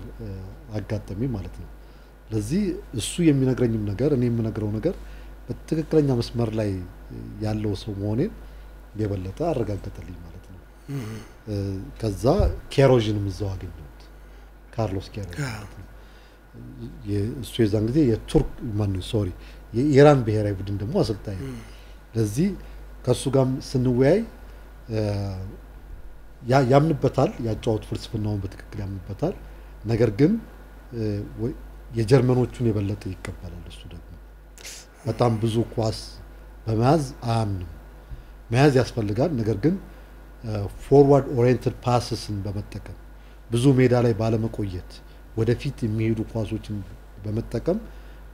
አጋጠመኝ ማለት ነው። ስለዚህ እሱ የሚነግረኝም ነገር እኔ የምነግረው ነገር በትክክለኛ መስመር ላይ ያለው ሰው መሆኔን የበለጠ አረጋገጠልኝ ማለት ነው። ከዛ ኬሮዥንም እዛው አገኘሁት፣ ካርሎስ ኬሮዥ እሱ የዛን ጊዜ የቱርክ ማነው ሶሪ የኢራን ብሔራዊ ቡድን ደግሞ አሰልጣኝ ነው። ለዚህ ከእሱ ጋር ስንወያይ ያምንበታል፣ ያጫወት ፍልስፍናውን በትክክል ያምንበታል። ነገር ግን የጀርመኖቹን የበለጠ ይቀበላል። እሱ ደግሞ በጣም ብዙ ኳስ በመያዝ አያምንም። መያዝ ያስፈልጋል፣ ነገር ግን forward oriented passes ን በመጠቀም ብዙ ሜዳ ላይ ባለመቆየት ወደፊት የሚሄዱ ኳሶችን በመጠቀም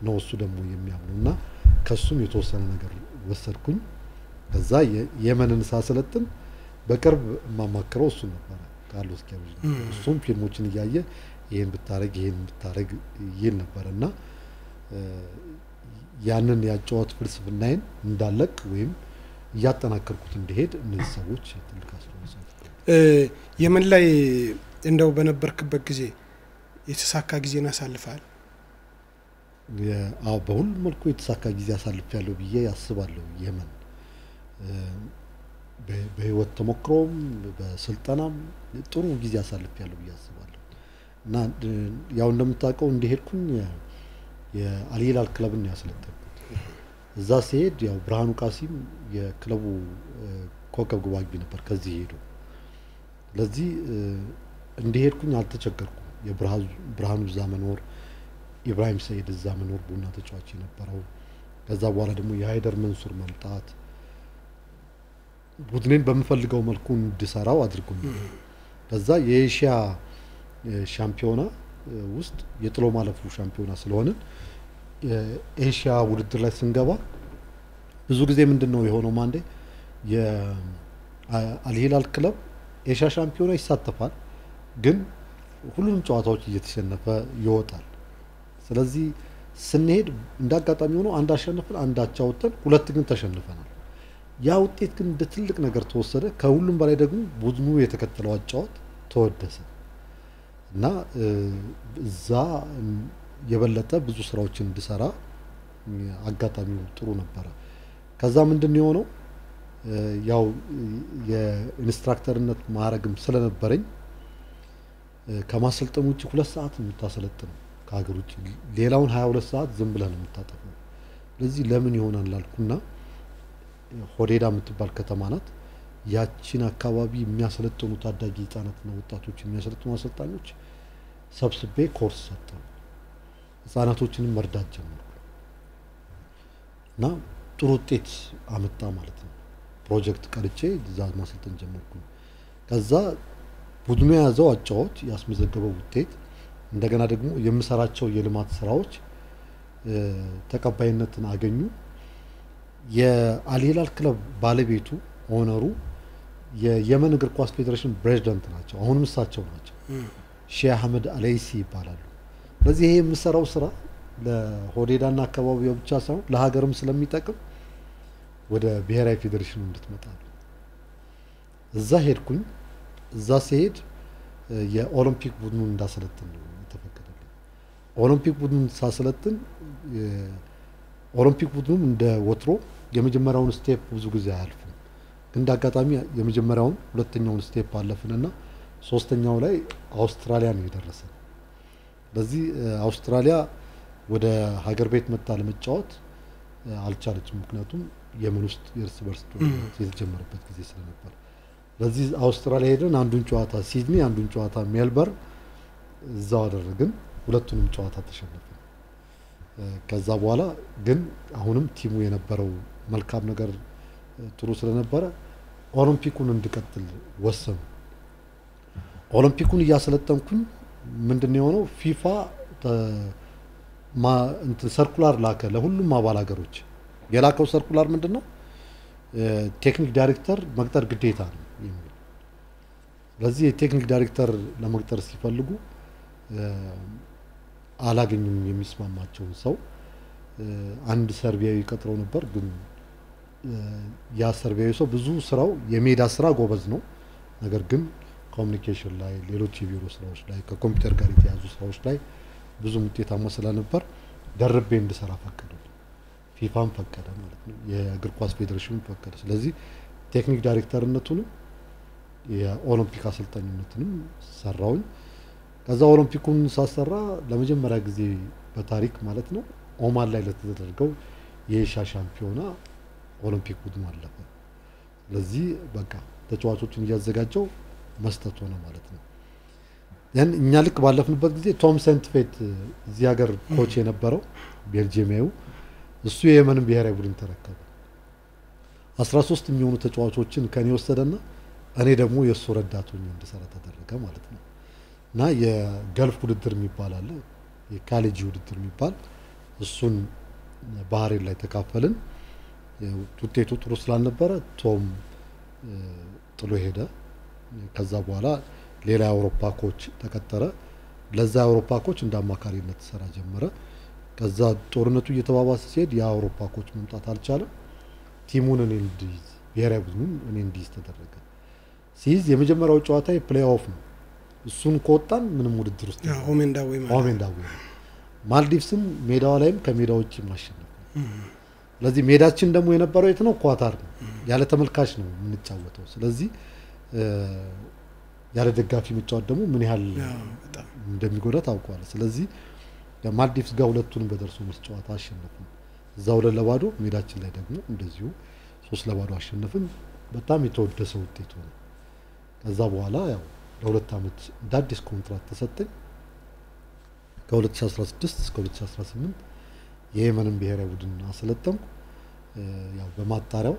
ነው እሱ ደግሞ የሚያምነው እና ከሱም የተወሰነ ነገር ወሰድኩኝ። ከዛ የመንን ሳሰለጥን በቅርብ የማማክረው እሱን ነበረ ካርሎስ ነበር። እሱም ፊልሞችን እያየ ይህን ብታረግ ይህን ብታረግ ይል ነበር እና ያንን ያጨዋወት ፍልስፍናዬን እንዳለቅ ወይም እያጠናከርኩት እንዲሄድ እነዚህ ሰዎች ትልቅ አስተዋጽኦ የመን ላይ እንደው በነበርክበት ጊዜ የተሳካ ጊዜን አሳልፈሃል? በሁሉም መልኩ የተሳካ ጊዜ አሳልፍ ያለው ብዬ ያስባለሁ። የመን በህይወት ተሞክሮም በስልጠናም ጥሩ ጊዜ አሳልፍ ያለው ብዬ አስባለሁ እና ያው እንደምታውቀው እንደሄድኩኝ የአልሂላል ክለብን ነው ያስለጠንኩት። እዛ ሲሄድ ያው ብርሃኑ ቃሲም የክለቡ ኮከብ ግብ አግቢ ነበር ከዚህ ሄዱ። ለዚህ እንደሄድኩኝ አልተቸገርኩም። የብርሃኑ እዛ መኖር ኢብራሂም ሰይድ እዛ መኖር ቡና ተጫዋች የነበረው ከዛ በኋላ ደግሞ የሀይደር መንሱር መምጣት ቡድኔን በምፈልገው መልኩ እንድሰራው አድርጎኛል። ከዛ የኤሽያ ሻምፒዮና ውስጥ የጥሎ ማለፉ ሻምፒዮና ስለሆንን የኤሽያ ውድድር ላይ ስንገባ ብዙ ጊዜ ምንድን ነው የሆነው ማንዴ የአልሂላል ክለብ ኤሽያ ሻምፒዮና ይሳተፋል፣ ግን ሁሉንም ጨዋታዎች እየተሸነፈ ይወጣል። ስለዚህ ስንሄድ እንደ አጋጣሚ ሆኖ አንድ አሸንፈን አንድ አቻ ወጥተን ሁለት ግን ተሸንፈናል። ያ ውጤት ግን እንደ ትልቅ ነገር ተወሰደ። ከሁሉም በላይ ደግሞ ቡድኑ የተከተለው አጫወት ተወደሰ እና እዛ የበለጠ ብዙ ስራዎችን እንድሰራ አጋጣሚው ጥሩ ነበረ። ከዛ ምንድን ነው የሆነው ያው የኢንስትራክተርነት ማዕረግም ስለነበረኝ ከማሰልጠን ውጭ ሁለት ሰዓት ነው የምታሰለጥነው ከሀገር ውጭ ሌላውን ሀያ ሁለት ሰዓት ዝም ብለህ ነው የምታጠፈው። ስለዚህ ለምን ይሆናል ላልኩና ሆዴዳ የምትባል ከተማ ናት። ያቺን አካባቢ የሚያሰለጥኑ ታዳጊ ህጻናትና ወጣቶች የሚያሰለጥኑ አሰልጣኞች ሰብስቤ ኮርስ ሰጠው። ህጻናቶችንም መርዳት ጀመርኩ እና ጥሩ ውጤት አመጣ ማለት ነው። ፕሮጀክት ቀርጬ እዛ ማሰልጠን ጀመርኩ። ከዛ ቡድኑ የያዘው አጫወት ያስመዘገበው ውጤት እንደገና ደግሞ የምሰራቸው የልማት ስራዎች ተቀባይነትን አገኙ። የአልሂላል ክለብ ባለቤቱ ኦነሩ የየመን እግር ኳስ ፌዴሬሽን ፕሬዚዳንት ናቸው። አሁንም እሳቸው ናቸው። ሼህ አህመድ አለይሲ ይባላሉ። ስለዚህ ይሄ የምሰራው ስራ ለሆዴዳና አካባቢው ብቻ ሳይሆን ለሀገርም ስለሚጠቅም ወደ ብሔራዊ ፌዴሬሽኑ እንድትመጣ እዛ ሄድኩኝ። እዛ ሲሄድ የኦሎምፒክ ቡድኑን እንዳሰለጥን ነው ኦሎምፒክ ቡድኑን ሳሰለጥን ኦሎምፒክ ቡድኑም እንደ ወትሮ የመጀመሪያውን step ብዙ ጊዜ አያልፍም። ግን እንደ አጋጣሚ የመጀመሪያውን ሁለተኛውን step አለፍንና ሶስተኛው ላይ አውስትራሊያ ነው የደረሰን። በዚህ አውስትራሊያ ወደ ሀገር ቤት መጣ ለመጫወት አልቻለችም። ምክንያቱም የመን ውስጥ የእርስ በርስ የተጀመረበት ጊዜ ስለነበር፣ ለዚህ አውስትራሊያ ሄደን አንዱን ጨዋታ ሲድኒ፣ አንዱን ጨዋታ ሜልበርን እዛው አደረግን። ሁለቱንም ጨዋታ ተሸነፍን። ከዛ በኋላ ግን አሁንም ቲሙ የነበረው መልካም ነገር ጥሩ ስለነበረ ኦሎምፒኩን እንድቀጥል ወሰኑ። ኦሎምፒኩን እያሰለጠንኩኝ ምንድን ነው የሆነው ፊፋ circular ላከ ለሁሉም አባል ሀገሮች። የላከው circular ምንድን ነው? ቴክኒክ ዳይሬክተር መቅጠር ግዴታ ነው የሚል። ስለዚህ የቴክኒክ ዳይሬክተር ለመቅጠር ሲፈልጉ አላገኙም የሚስማማቸውን ሰው። አንድ ሰርቢያዊ ቀጥረው ነበር፣ ግን ያ ሰርቢያዊ ሰው ብዙ ስራው የሜዳ ስራ ጎበዝ ነው። ነገር ግን communication ላይ፣ ሌሎች የቢሮ ስራዎች ላይ፣ ከኮምፒውተር ጋር የተያዙ ስራዎች ላይ ብዙም ውጤታማ ስለነበር ደርቤ እንድሰራ ፈቀደ። ፊፋም ፈቀደ ማለት ነው። የእግር ኳስ ፌዴሬሽኑ ፈቀደ። ስለዚህ ቴክኒክ ዳይሬክተርነቱንም የኦሎምፒክ አሰልጣኝነትንም ሰራውኝ። ከዛ ኦሎምፒኩን ሳሰራ ለመጀመሪያ ጊዜ በታሪክ ማለት ነው ኦማን ላይ ለተደረገው የኤሽያ ሻምፒዮና ኦሎምፒክ ቡድኑ አለፈ። ስለዚህ በቃ ተጫዋቾችን እያዘጋጀው መስጠት ሆነ ማለት ነው። ያን እኛ ልክ ባለፍንበት ጊዜ ቶም ሰንትፌት እዚህ ሀገር ኮች የነበረው ቤልጅየማዊው እሱ የየመንን ብሔራዊ ቡድን ተረከበ። አስራ ሶስት የሚሆኑ ተጫዋቾችን ከኔ ወሰደና እኔ ደግሞ የእሱ ረዳት ሆኜ እንድሰራ ተደረገ ማለት ነው። እና የገልፍ ውድድር የሚባል አለ፣ የካሌጂ ውድድር የሚባል እሱን ባህሬን ላይ ተካፈልን። ውጤቱ ጥሩ ስላልነበረ ቶሎ ጥሎ ሄደ። ከዛ በኋላ ሌላ የአውሮፓ coach ተቀጠረ። ለዛ የአውሮፓ coach እንደ አማካሪነት ስራ ጀመረ። ከዛ ጦርነቱ እየተባባሰ ሲሄድ የአውሮፓ coach መምጣት አልቻለም። team ኡን እኔ እንዲይዝ ብሔራዊ ቡድኑን እኔ እንዲይዝ ተደረገ። ሲይዝ የመጀመሪያው ጨዋታ የ play off ነው። እሱን ከወጣን ምንም ውድድር ውስጥ ነው። ማልዲቭስን ሜዳዋ ላይም ከሜዳ ውጭ ማሸነፍ ስለዚህ ሜዳችን ደግሞ የነበረው የት ነው? ኳታር ነው። ያለ ተመልካች ነው የምንጫወተው። ስለዚህ ያለ ደጋፊ መጫወት ደግሞ ምን ያህል እንደሚጎዳ ታውቀዋል። ስለዚህ ማልዲቭስ ጋር ሁለቱንም በደርሶ መልስ ጨዋታ አሸነፍን። እዛ ሁለት ለባዶ ሜዳችን ላይ ደግሞ እንደዚሁ ሶስት ለባዶ አሸነፍን። በጣም የተወደሰ ውጤት ሆነ። ከዛ በኋላ ያው ለሁለት ዓመት እንደ አዲስ ኮንትራት ተሰጠኝ። ከ2016 እስከ 2018 የየመንን ብሔራዊ ቡድን አሰለጠንኩ። ያው በማጣሪያው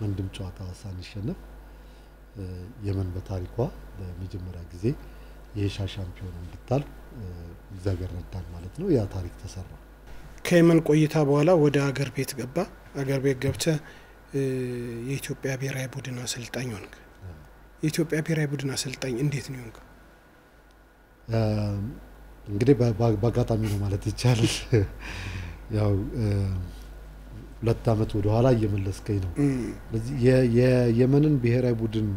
አንድም ጨዋታ ሳንሸነፍ የመን በታሪኳ ለመጀመሪያ ጊዜ የኤሻ ሻምፒዮን እንድታልፍ እግዚአብሔር ረዳን ማለት ነው። ያ ታሪክ ተሰራ። ከየመን ቆይታ በኋላ ወደ አገር ቤት ገባ። አገር ቤት ገብተ የኢትዮጵያ ብሔራዊ ቡድን አሰልጣኝ ሆንክ። የኢትዮጵያ ብሔራዊ ቡድን አሰልጣኝ እንዴት ነው ሆንክ? እንግዲህ በአጋጣሚ ነው ማለት ይቻላል። ያው ሁለት ዓመት ወደ ኋላ እየመለስከኝ ነው። የየመንን ብሔራዊ ቡድን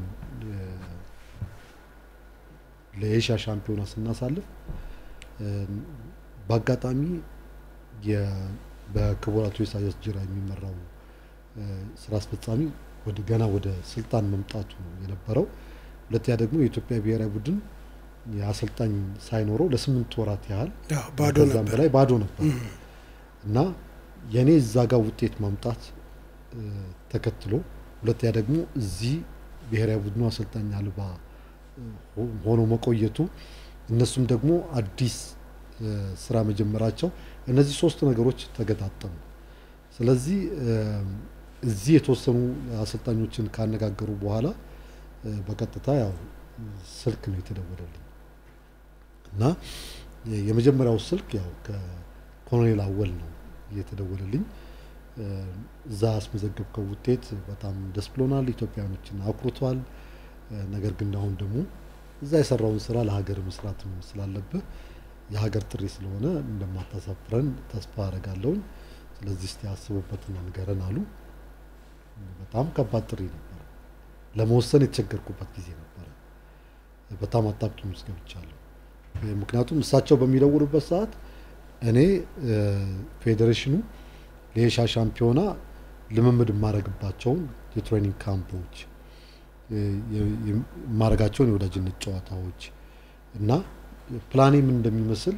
ለኤሻ ሻምፒዮና ስናሳልፍ በአጋጣሚ በክቡር አቶ ኢሳያስ ጅራ የሚመራው ስራ አስፈጻሚ ወደ ገና ወደ ስልጣን መምጣቱ የነበረው። ሁለተኛ ደግሞ የኢትዮጵያ ብሔራዊ ቡድን የአሰልጣኝ ሳይኖረው ለስምንት ወራት ያህል ባዶ ከዛም በላይ ባዶ ነበር እና የእኔ እዛ ጋር ውጤት ማምጣት ተከትሎ ሁለተኛ ደግሞ እዚህ ብሔራዊ ቡድኑ አሰልጣኝ አልባ ሆኖ መቆየቱ እነሱም ደግሞ አዲስ ስራ መጀመራቸው እነዚህ ሶስት ነገሮች ተገጣጠሙ። ስለዚህ እዚህ የተወሰኑ አሰልጣኞችን ካነጋገሩ በኋላ በቀጥታ ያው ስልክ ነው የተደወለልኝ እና የመጀመሪያው ስልክ ያው ከኮሎኔል አወል ነው እየተደወለልኝ። እዛ ያስመዘገብከው ውጤት በጣም ደስ ብሎናል፣ ኢትዮጵያኖችን አኩርቷል። ነገር ግን አሁን ደግሞ እዛ የሰራውን ስራ ለሀገር መስራትም ስላለብህ የሀገር ጥሪ ስለሆነ እንደማታሳፍረን ተስፋ አደርጋለሁኝ። ስለዚህ እስቲ አስቡበትና ንገረን አሉ። በጣም ከባድ ጥሪ ነበረ። ለመወሰን የተቸገርኩበት ጊዜ ነበረ። በጣም አጣብቂኝ ውስጥ ገብቻለሁ። ምክንያቱም እሳቸው በሚደውሉበት ሰዓት እኔ ፌዴሬሽኑ ለኤሻ ሻምፒዮና ልምምድ የማደርግባቸውን የ training camp ኦች የማደርጋቸውን የወዳጅነት ጨዋታዎች እና ፕላኔ ምን እንደሚመስል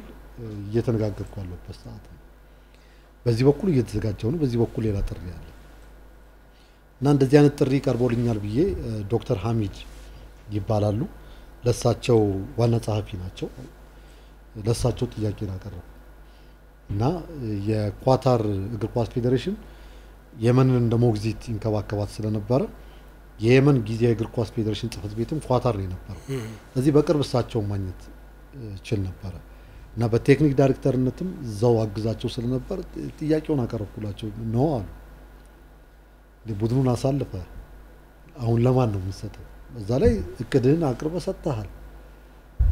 እየተነጋገርኩ ያለበት ሰዓት ነው። በዚህ በኩል እየተዘጋጀው ነው፣ በዚህ በኩል ሌላ ጥሪ አለ እና እንደዚህ አይነት ጥሪ ቀርቦልኛል ብዬ ዶክተር ሀሚድ ይባላሉ። ለሳቸው ዋና ጸሐፊ ናቸው። ለሳቸው ጥያቄን አቀረቡ እና የኳታር እግር ኳስ ፌዴሬሽን የመንን እንደ ሞግዚት ይንከባከባት ስለነበረ የየመን ጊዜያዊ እግር ኳስ ፌዴሬሽን ጽሕፈት ቤትም ኳታር ነው የነበረው። ስለዚህ በቅርብ እሳቸውን ማግኘት ችል ነበረ እና በቴክኒክ ዳይሬክተርነትም እዛው አግዛቸው ስለነበር ጥያቄውን አቀረብኩላቸው። ነው አሉ ቡድኑን አሳልፈ አሁን ለማን ነው የምንሰጠው? በዛ ላይ እቅድህን አቅርበ ሰጥተሃል።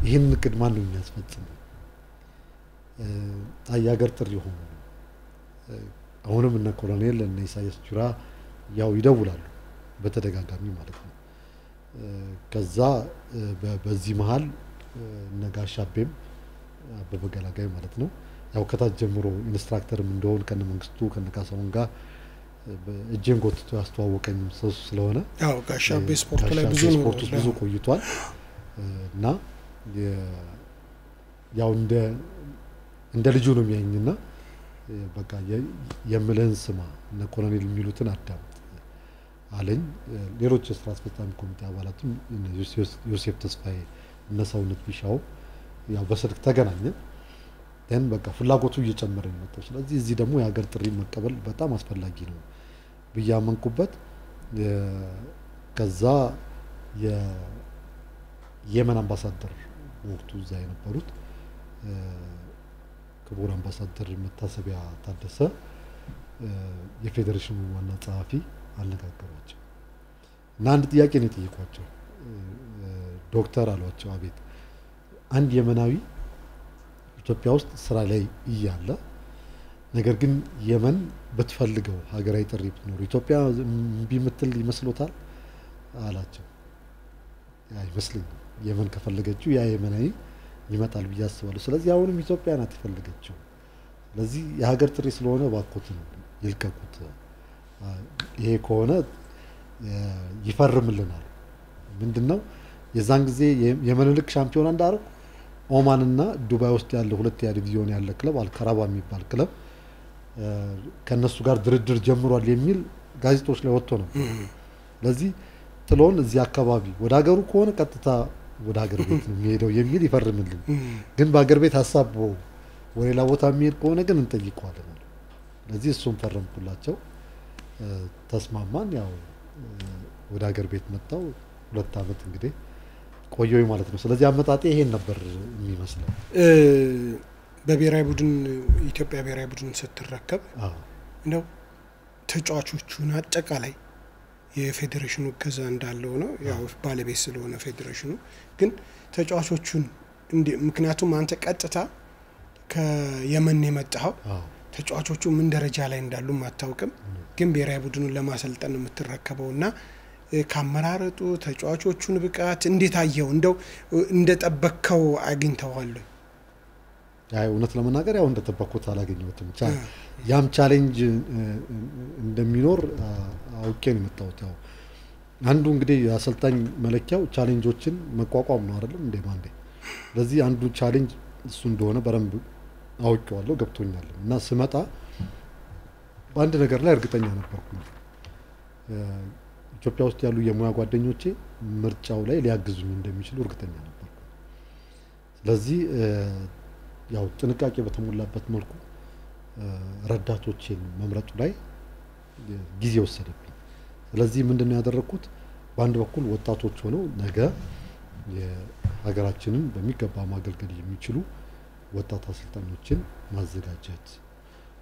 ይህን እቅድ ማን ነው የሚያስፈጽመው? የሀገር ጥሪ ሆኑ። አሁንም እነ ኮሎኔል እነ ኢሳያስ ጁራ ያው ይደውላሉ በተደጋጋሚ ማለት ነው። ከዛ በዚህ መሀል እነ ጋሽ አቤም አበበ ገላጋይ ማለት ነው ያው ከታች ጀምሮ ኢንስትራክተርም እንደሆን ከነ መንግስቱ ከነ ካሳሁን ጋር እጄን ጎትቶ ያስተዋወቀኝም ሰው ስለሆነ አቤ ስፖርቱ ላይ ብዙ ነው ስፖርት ውስጥ ብዙ ቆይቷል እና ያው እንደ እንደ ልጁ ነው የሚያኝና በቃ የምልህን ስማ እነ ኮሎኔል የሚሉትን አዳምጥ አለኝ። ሌሎች የስራ አስፈጻሚ ኮሚቴ አባላትም ዮሴፍ ተስፋዬ እነ ሰውነት ቢሻው ያው በስልክ ተገናኘን። ን በቃ ፍላጎቱ እየጨመረ የመጣው ስለዚህ እዚህ ደግሞ የሀገር ጥሪ መቀበል በጣም አስፈላጊ ነው ብዬ አመንኩበት። ከዛ የየመን አምባሳደር በወቅቱ እዛ የነበሩት ክቡር አምባሳደር መታሰቢያ ታደሰ የፌዴሬሽኑ ዋና ጸሐፊ አነጋገሯቸው እና አንድ ጥያቄ ነው የጠየቋቸው። ዶክተር አሏቸው፣ አቤት አንድ የመናዊ ኢትዮጵያ ውስጥ ስራ ላይ እያለ ነገር ግን የመን ብትፈልገው ሀገራዊ ጥሪ ብትኖሩ ኢትዮጵያ እምቢ የምትል ይመስሎታል አላቸው። አይመስለኝም። የመን ከፈለገችው ያ የመናዊ ይመጣል ብዬ አስባለሁ። ስለዚህ አሁንም ኢትዮጵያ ናት የፈለገችው። ስለዚህ የሀገር ጥሪ ስለሆነ እባክዎትን ይልቀቁት። ይሄ ከሆነ ይፈርምልናል። ምንድን ነው የዛን ጊዜ የምኒልክ ሻምፒዮና እንዳደረጉ ኦማንና ዱባይ ውስጥ ያለ ሁለተኛ ዲቪዚዮን ያለ ክለብ አልከራባ የሚባል ክለብ ከእነሱ ጋር ድርድር ጀምሯል የሚል ጋዜጦች ላይ ወጥቶ ነው። ስለዚህ ጥሎን እዚህ አካባቢ ወደ ሀገሩ ከሆነ ቀጥታ ወደ ሀገር ቤት ነው የሚሄደው የሚል ይፈርምልን፣ ግን በሀገር ቤት ሀሳብ ወደ ሌላ ቦታ የሚሄድ ከሆነ ግን እንጠይቀዋለን። ስለዚህ እሱም ፈረምኩላቸው፣ ተስማማን። ያው ወደ ሀገር ቤት መጣው። ሁለት ዓመት እንግዲህ ቆየሁኝ ማለት ነው። ስለዚህ አመጣጤ ይሄን ነበር የሚመስለው። በብሔራዊ ቡድን ኢትዮጵያ ብሔራዊ ቡድን ስትረከብ እንደው ተጫዋቾቹን አጠቃላይ የፌዴሬሽኑ እገዛ እንዳለው ነው። ያው ባለቤት ስለሆነ ፌዴሬሽኑ ግን ተጫዋቾቹን ምክንያቱም አንተ ቀጥታ ከየመን የመጣኸው ተጫዋቾቹ ምን ደረጃ ላይ እንዳሉም አታውቅም። ግን ብሔራዊ ቡድኑን ለማሰልጠን የምትረከበው እና ካመራረጡ ተጫዋቾቹን ብቃት እንዴት አየው? እንደው እንደጠበቅከው አግኝተዋል? እውነት ለመናገር ያው እንደጠበቅኩት አላገኘሁትም። ያም challenge እንደሚኖር አውቄ ነው የመጣሁት። ያው አንዱ እንግዲህ የአሰልጣኝ መለኪያው challenge ኦችን መቋቋም ነው አይደለም እንዴ ማንዴ። ስለዚህ አንዱ challenge እሱ እንደሆነ በደንብ አውቄዋለሁ፣ ገብቶኛል። እና ስመጣ በአንድ ነገር ላይ እርግጠኛ ነበርኩኝ። ኢትዮጵያ ውስጥ ያሉ የሙያ ጓደኞቼ ምርጫው ላይ ሊያግዙኝ እንደሚችሉ እርግጠኛ ነበርኩ። ስለዚህ ያው ጥንቃቄ በተሞላበት መልኩ ረዳቶቼን መምረጡ ላይ ጊዜ ወሰደብኝ። ስለዚህ ምንድን ነው ያደረግኩት? በአንድ በኩል ወጣቶች ሆነው ነገ የሀገራችንን በሚገባ ማገልገል የሚችሉ ወጣት አሰልጣኞችን ማዘጋጀት፣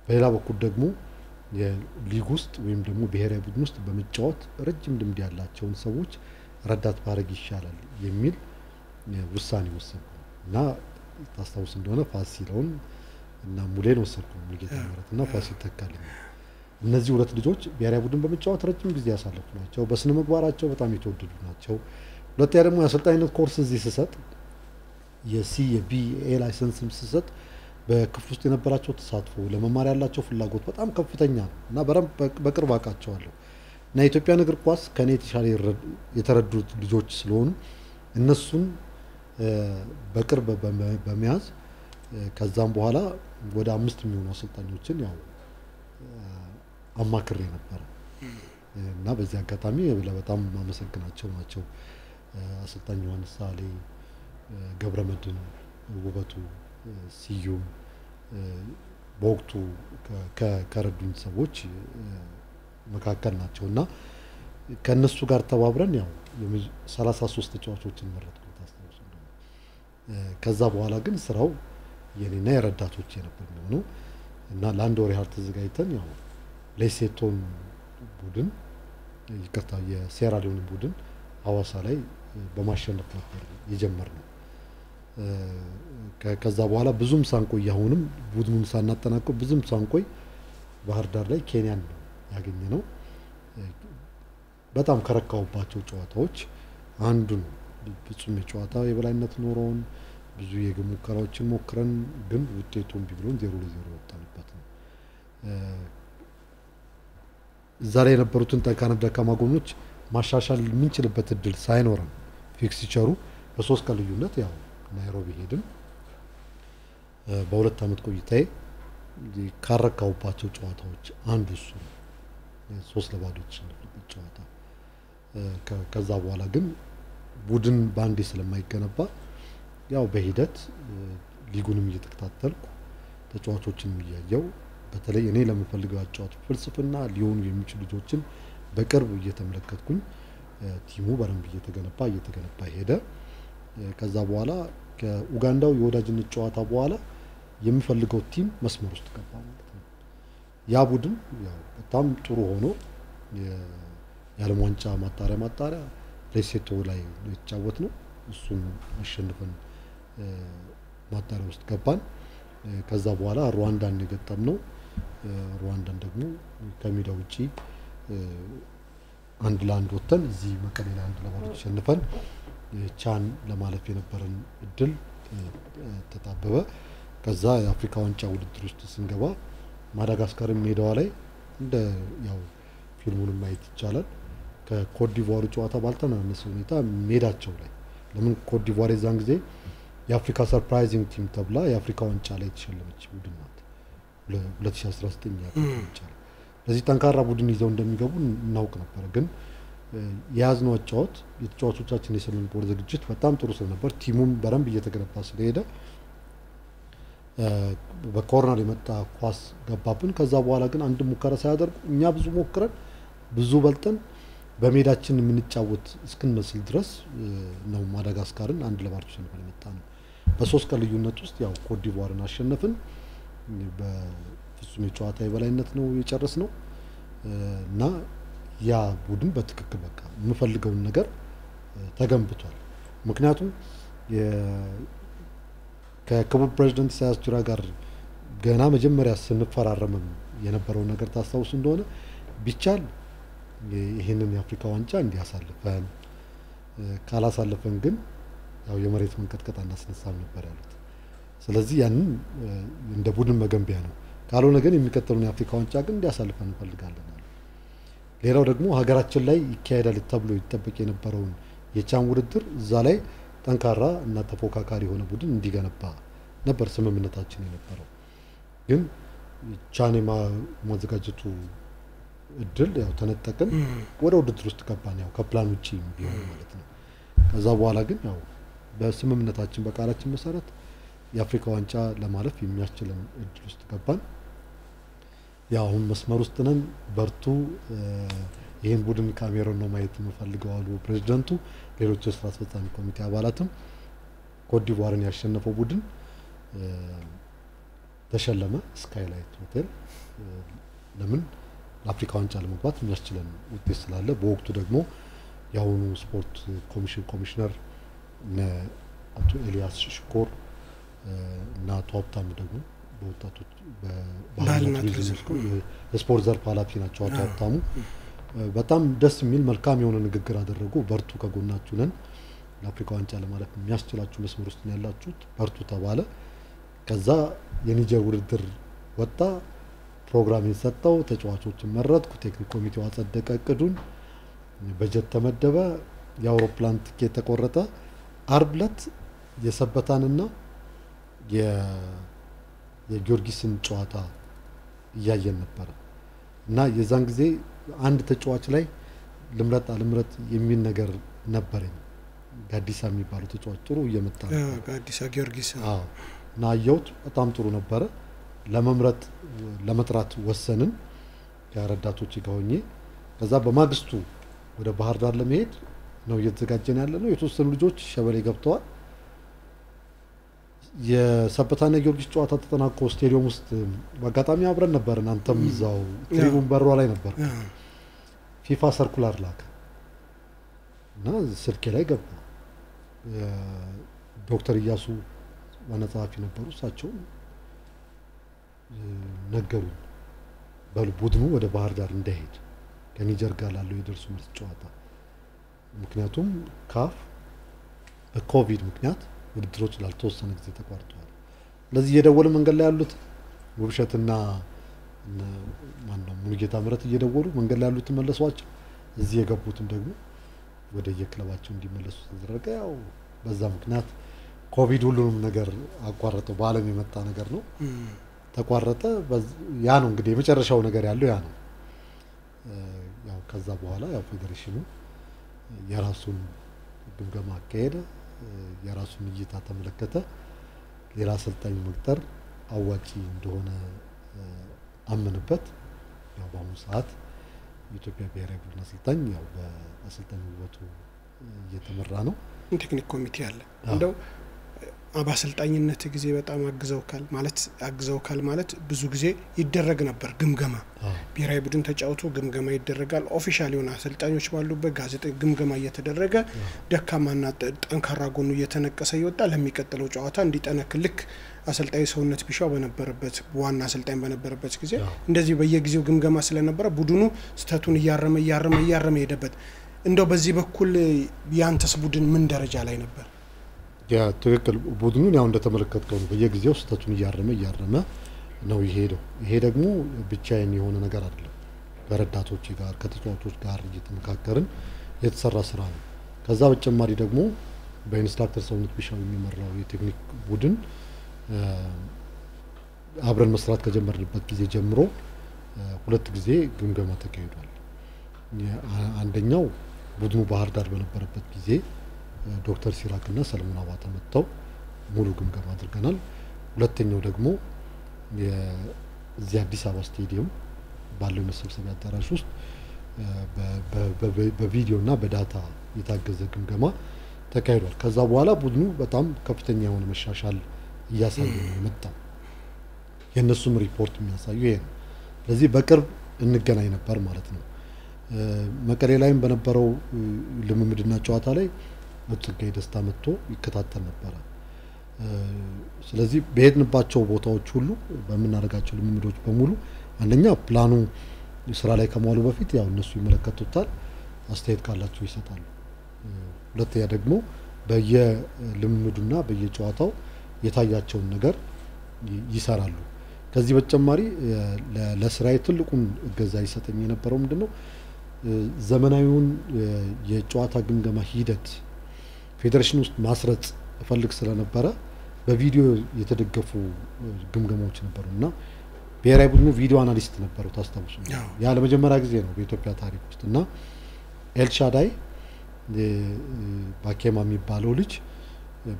በሌላ በኩል ደግሞ የሊግ ውስጥ ወይም ደግሞ ብሔራዊ ቡድን ውስጥ በመጫወት ረጅም ልምድ ያላቸውን ሰዎች ረዳት ማድረግ ይሻላል የሚል ውሳኔ ወሰንኩ እና ታስታውስ እንደሆነ ፋሲለውን እና ሙሌን ወሰድኩ። ሙሉጌታ ምህረት እና ፋሲል ተካልኝ። እነዚህ ሁለት ልጆች ብሔራዊ ቡድን በመጫወት ረጅም ጊዜ ያሳለፉ ናቸው። በስነ ምግባራቸው በጣም የተወደዱ ናቸው። ሁለተኛ ደግሞ የአሰልጣኝነት ኮርስ እዚህ ስሰጥ የ C የ B A license ም ስሰጥ በክፍል ውስጥ የነበራቸው ተሳትፎ ለመማር ያላቸው ፍላጎት በጣም ከፍተኛ ነው እና በቅርብ አውቃቸዋለሁ እና የኢትዮጵያን እግር ኳስ ከእኔ የተሻለ የተረዱት ልጆች ስለሆኑ እነሱን በቅርብ በመያዝ ከዛም በኋላ ወደ አምስት የሚሆኑ አሰልጣኞችን ያው አማክሬ ነበረ እና በዚህ አጋጣሚ በጣም ማመሰግናቸው ናቸው። አሰልጣኝ ዮሐንስ ሳሌ፣ ገብረመድህን ውበቱ፣ ስዩም በወቅቱ ከረዱኝ ሰዎች መካከል ናቸው። እና ከእነሱ ጋር ተባብረን ያው ሰላሳ ሶስት ተጫዋቾችን መረጥኩ ከዛ በኋላ ግን ስራው የኔና የረዳቶች የነበር የሚሆነው እና ለአንድ ወር ያህል ተዘጋጅተን ያው ሌሴቶን ቡድን ይቅርታ የሴራሊዮን ቡድን ሀዋሳ ላይ በማሸነፍ ነበር የጀመርነው። ከዛ በኋላ ብዙም ሳንቆይ አሁንም ቡድኑን ሳናጠናቀው ብዙም ሳንቆይ ባህር ዳር ላይ ኬንያን ነው ያገኘ ነው። በጣም ከረካሁባቸው ጨዋታዎች አንዱ ነው። ፍጹም የጨዋታ የበላይነት ኖረውን ብዙ የግብ ሙከራዎችን ሞክረን ግን ውጤቱ እምቢ ብሎን ዜሮ ለዜሮ የወጣንበት ነው። እዛ ላይ የነበሩትን ጠንካራ ደካማ ጎኖች ማሻሻል የምንችልበት እድል ሳይኖረን ፊክስቸሩ በሶስት ቀን ልዩነት ያው ናይሮቢ ሄድን። በሁለት ዓመት ቆይታዬ ካረካሁባቸው ጨዋታዎች አንዱ እሱ ነው። ሶስት ለባዶ የተሸነፍንበት ጨዋታ። ከዛ በኋላ ግን ቡድን በአንዴ ስለማይገነባ ያው በሂደት ሊጉንም እየተከታተልኩ ተጫዋቾችንም እያየው በተለይ እኔ ለምፈልገው ያጫወት ፍልስፍና ሊሆኑ የሚችሉ ልጆችን በቅርብ እየተመለከትኩኝ ቲሙ በደንብ እየተገነባ እየተገነባ ሄደ። ከዛ በኋላ ከኡጋንዳው የወዳጅነት ጨዋታ በኋላ የሚፈልገው ቲም መስመር ውስጥ ገባ ማለት ነው። ያ ቡድን ያው በጣም ጥሩ ሆኖ የዓለም ዋንጫ ማጣሪያ ማጣሪያ ሌሴቶ ላይ የተጫወት ነው። እሱን አሸንፈን ማጣሪያ ውስጥ ገባን። ከዛ በኋላ ሩዋንዳን የገጠም ነው። ሩዋንዳን ደግሞ ከሜዳ ውጪ አንድ ለአንድ ወጥተን እዚህ መቀሌ ላይ አንድ ለባዶ ተሸንፈን ቻን ለማለፍ የነበረን እድል ተጣበበ። ከዛ የአፍሪካ ዋንጫ ውድድር ውስጥ ስንገባ ማዳጋስካርን ሜዳዋ ላይ እንደ ያው ፊልሙንም ማየት ይቻላል ከኮትዲቯሩ ጨዋታ ባልተናነሰ ሁኔታ ሜዳቸው ላይ ለምን ኮትዲቯር የዛን ጊዜ የአፍሪካ surprising team ተብላ የአፍሪካ ዋንጫ ላይ የተሸለመች ቡድን ናት። 2019 የአፍሪካ ዋንጫ ላይ ለዚህ ጠንካራ ቡድን ይዘው እንደሚገቡ እናውቅ ነበረ። ግን የያዝነው አጫወት የተጫዋቾቻችን የስነ ልቦና ዝግጅት በጣም ጥሩ ስለነበር team ኡም በደንብ እየተገነባ ስለሄደ በኮርነር የመጣ ኳስ ገባብን። ከዛ በኋላ ግን አንድ ሙከራ ሳያደርጉ እኛ ብዙ ሞክረን ብዙ በልጠን በሜዳችን የምንጫወት እስክንመስል ድረስ ነው ማዳጋስካርን አንድ ለባዶ ተሸንፈን የመጣ ነው። በሶስት ቀን ልዩነት ውስጥ ያው ኮትዲቯርን አሸነፍን። በፍጹም የጨዋታ የበላይነት ነው የጨረስ ነው እና ያ ቡድን በትክክል በቃ የምፈልገውን ነገር ተገንብቷል። ምክንያቱም ከክቡር ፕሬዚደንት ኢሳያስ ጁራ ጋር ገና መጀመሪያ ስንፈራረምም የነበረውን ነገር ታስታውሱ እንደሆነ ቢቻል ይህንን የአፍሪካ ዋንጫ እንዲያሳልፈን ካላሳለፈን ግን ያው የመሬት መንቀጥቀጥ አናስነሳም ነበር ያሉት። ስለዚህ ያንን እንደ ቡድን መገንቢያ ነው። ካልሆነ ግን የሚቀጥለውን የአፍሪካ ዋንጫ ግን እንዲያሳልፈን እንፈልጋለን አሉ። ሌላው ደግሞ ሀገራችን ላይ ይካሄዳል ተብሎ ይጠበቅ የነበረውን የቻን ውድድር እዛ ላይ ጠንካራ እና ተፎካካሪ የሆነ ቡድን እንዲገነባ ነበር ስምምነታችን የነበረው። ግን ቻን የማዘጋጀቱ እድል ያው ተነጠቅን፣ ወደ ውድድር ውስጥ ገባን። ያው ከፕላን ውጭ ቢሆን ማለት ነው። ከዛ በኋላ ግን ያው በስምምነታችን በቃላችን መሰረት የአፍሪካ ዋንጫ ለማለፍ የሚያስችለን እድል ውስጥ ገባን። ያው አሁን መስመር ውስጥ ነን፣ በርቱ፣ ይህን ቡድን ካሜሮን ነው ማየት የምፈልገው አሉ ፕሬዚደንቱ። ሌሎች የስራ አስፈጻሚ ኮሚቴ አባላትም ኮትዲቯርን ያሸነፈው ቡድን ተሸለመ፣ ስካይላይት ሆቴል። ለምን ለአፍሪካ ዋንጫ ለመግባት የሚያስችለን ውጤት ስላለ በወቅቱ ደግሞ የአሁኑ ስፖርት ኮሚሽን ኮሚሽነር አቶ ኤልያስ ሽኮር እና አቶ ሀብታሙ ደግሞ በወጣቶች ባህልና የስፖርት ዘርፍ ኃላፊ ናቸው። አቶ ሀብታሙ በጣም ደስ የሚል መልካም የሆነ ንግግር አደረጉ። በርቱ፣ ከጎናችሁ ነን፣ ለአፍሪካ ዋንጫ ለማለፍ የሚያስችላችሁ መስመር ውስጥ ነው ያላችሁት፣ በርቱ ተባለ። ከዛ የኒጀር ውድድር ወጣ። ፕሮግራሚን ሰጠው፣ ተጫዋቾችን መረጥኩ፣ ቴክኒክ ኮሚቴው አጸደቀ እቅዱን፣ በጀት ተመደበ፣ የአውሮፕላን ትኬት ተቆረጠ። አርብ ዕለት የሰበታንና የጊዮርጊስን ጨዋታ እያየን ነበረ እና የዛን ጊዜ አንድ ተጫዋች ላይ ልምረጥ አልምረጥ የሚል ነገር ነበረኝ። ጋዲሳ የሚባለው ተጫዋች ጥሩ እየመጣ ጋዲሳ ጊዮርጊስ። እና አየሁት፣ በጣም ጥሩ ነበረ። ለመምረጥ ለመጥራት ወሰንን ከረዳቶች ጋር ሆኜ። ከዛ በማግስቱ ወደ ባህር ዳር ለመሄድ ነው እየተዘጋጀን ያለ ነው። የተወሰኑ ልጆች ሸበሌ ገብተዋል። የሰበታና ጊዮርጊስ ጨዋታ ተጠናቆ ስቴዲየም ውስጥ በአጋጣሚ አብረን ነበርን። አንተም እዛው ትሪቡን በሯ ላይ ነበር። ፊፋ circular ላከ እና ስልኬ ላይ ገባ። ዶክተር እያሱ ዋና ጸሐፊ ነበሩ። እሳቸውም ነገሩን ቡድኑ ወደ ባህር ዳር እንዳይሄድ ከኒጀር ጋር ላለው የደርሶ መልስ ጨዋታ ምክንያቱም ካፍ በኮቪድ ምክንያት ውድድሮች ላልተወሰነ ጊዜ ተቋርጠዋል። ስለዚህ እየደወለ መንገድ ላይ ያሉት ውብሸትና ማነው ሙሉጌታ ምረት እየደወሉ መንገድ ላይ ያሉትን መለሷቸው። እዚህ የገቡትም ደግሞ ወደ የክለባቸው እንዲመለሱ ተደረገ። ያው በዛ ምክንያት ኮቪድ ሁሉንም ነገር አቋረጠው። በዓለም የመጣ ነገር ነው፣ ተቋረጠ። ያ ነው እንግዲህ የመጨረሻው ነገር ያለው ያ ነው። ያው ከዛ በኋላ ያው ፌዴሬሽኑ የራሱን ግምገማ አካሄደ። የራሱን እይታ ተመለከተ። ሌላ አሰልጣኝ መቅጠር አዋጪ እንደሆነ አመንበት። ያው በአሁኑ ሰዓት የኢትዮጵያ ብሔራዊ ቡድን አሰልጣኝ ያው በአሰልጣኝ ውበቱ እየተመራ ነው። ቴክኒክ ኮሚቴ አለ። እንደው በአሰልጣኝነት ጊዜ በጣም አግዘውሃል ማለት አግዘውሃል ማለት ብዙ ጊዜ ይደረግ ነበር ግምገማ ብሔራዊ ቡድን ተጫውቶ ግምገማ ይደረጋል። official የሆነ አሰልጣኞች ባሉበት ጋዜጣ ግምገማ እየተደረገ ደካማና ጠንካራ ጎኑ እየተነቀሰ እየወጣ ለሚቀጥለው ጨዋታ እንዲጠነክር ልክ አሰልጣኝ ሰውነት ቢሻው በነበረበት ዋና አሰልጣኝ በነበረበት ጊዜ እንደዚህ በየጊዜው ግምገማ ስለነበረ ቡድኑ ስህተቱን እያረመ እያረመ እያረመ ሄደበት። እንደው በዚህ በኩል ያንተስ ቡድን ምን ደረጃ ላይ ነበር? ትክክል። ቡድኑን ያው እንደተመለከትከው ነው። በየጊዜው ስህተቱን እያረመ እያረመ ነው የሄደው። ይሄ ደግሞ ብቻዬን የሆነ ነገር አይደለም። ከረዳቶች ጋር ከተጫዋቾች ጋር እየተመካከርን የተሰራ ስራ ነው። ከዛ በተጨማሪ ደግሞ በኢንስትራክተር ሰውነት ቢሻው የሚመራው የቴክኒክ ቡድን አብረን መስራት ከጀመርንበት ጊዜ ጀምሮ ሁለት ጊዜ ግምገማ ተካሂዷል። አንደኛው ቡድኑ ባህር ዳር በነበረበት ጊዜ ዶክተር ሲራክ እና ሰለሞን አባተ መጥተው ሙሉ ግምገማ አድርገናል። ሁለተኛው ደግሞ እዚህ አዲስ አበባ ስቴዲየም ባለው የመሰብሰቢያ አዳራሽ ውስጥ በቪዲዮ እና በዳታ የታገዘ ግምገማ ተካሂዷል። ከዛ በኋላ ቡድኑ በጣም ከፍተኛ የሆነ መሻሻል እያሳየ ነው የመጣው። የእነሱም ሪፖርት የሚያሳዩ ይሄ ነው። ስለዚህ በቅርብ እንገናኝ ነበር ማለት ነው። መቀሌ ላይም በነበረው ልምምድና ጨዋታ ላይ ጸጋዬ ደስታ መጥቶ ይከታተል ነበረ። ስለዚህ በሄድንባቸው ቦታዎች ሁሉ በምናደርጋቸው ልምምዶች በሙሉ አንደኛ ፕላኑ ስራ ላይ ከመዋሉ በፊት ያው እነሱ ይመለከቱታል፣ አስተያየት ካላቸው ይሰጣሉ። ሁለተኛ ደግሞ በየልምምዱና በየጨዋታው የታያቸውን ነገር ይሰራሉ። ከዚህ በተጨማሪ ለስራዬ ትልቁን እገዛ ይሰጠኝ የነበረው ምንድን ነው ዘመናዊውን የጨዋታ ግምገማ ሂደት ፌዴሬሽን ውስጥ ማስረጽ እፈልግ ስለነበረ በቪዲዮ የተደገፉ ግምገማዎች ነበሩ እና ብሔራዊ ቡድኑ video analyst ነበሩ ታስታውሱ። ያ ለመጀመሪያ ጊዜ ነው በኢትዮጵያ ታሪክ ውስጥ እና ኤልሻዳይ ባኬማ የሚባለው ልጅ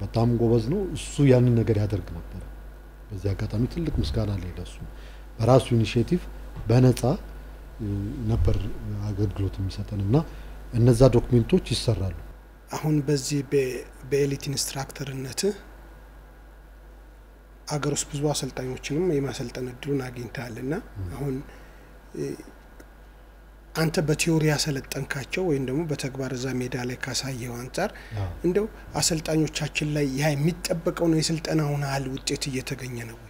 በጣም ጎበዝ ነው። እሱ ያንን ነገር ያደርግ ነበር። በዚህ አጋጣሚ ትልቅ ምስጋና ላይ ለሱ በራሱ initiative በነፃ ነበር አገልግሎት የሚሰጠን እና እነዛ document ኦች ይሰራሉ። አሁን በዚህ በ elite instructor ነት አገር ውስጥ ብዙ አሰልጣኞችንም የማሰልጠን እድሉን አግኝተሃል እና አሁን አንተ በቲዮሪ ያሰለጠንካቸው ወይም ደግሞ በተግባር እዛ ሜዳ ላይ ካሳየው አንጻር እንደው አሰልጣኞቻችን ላይ ያ የሚጠበቀውን የስልጠናውን ያህል ውጤት እየተገኘ ነው ወይ?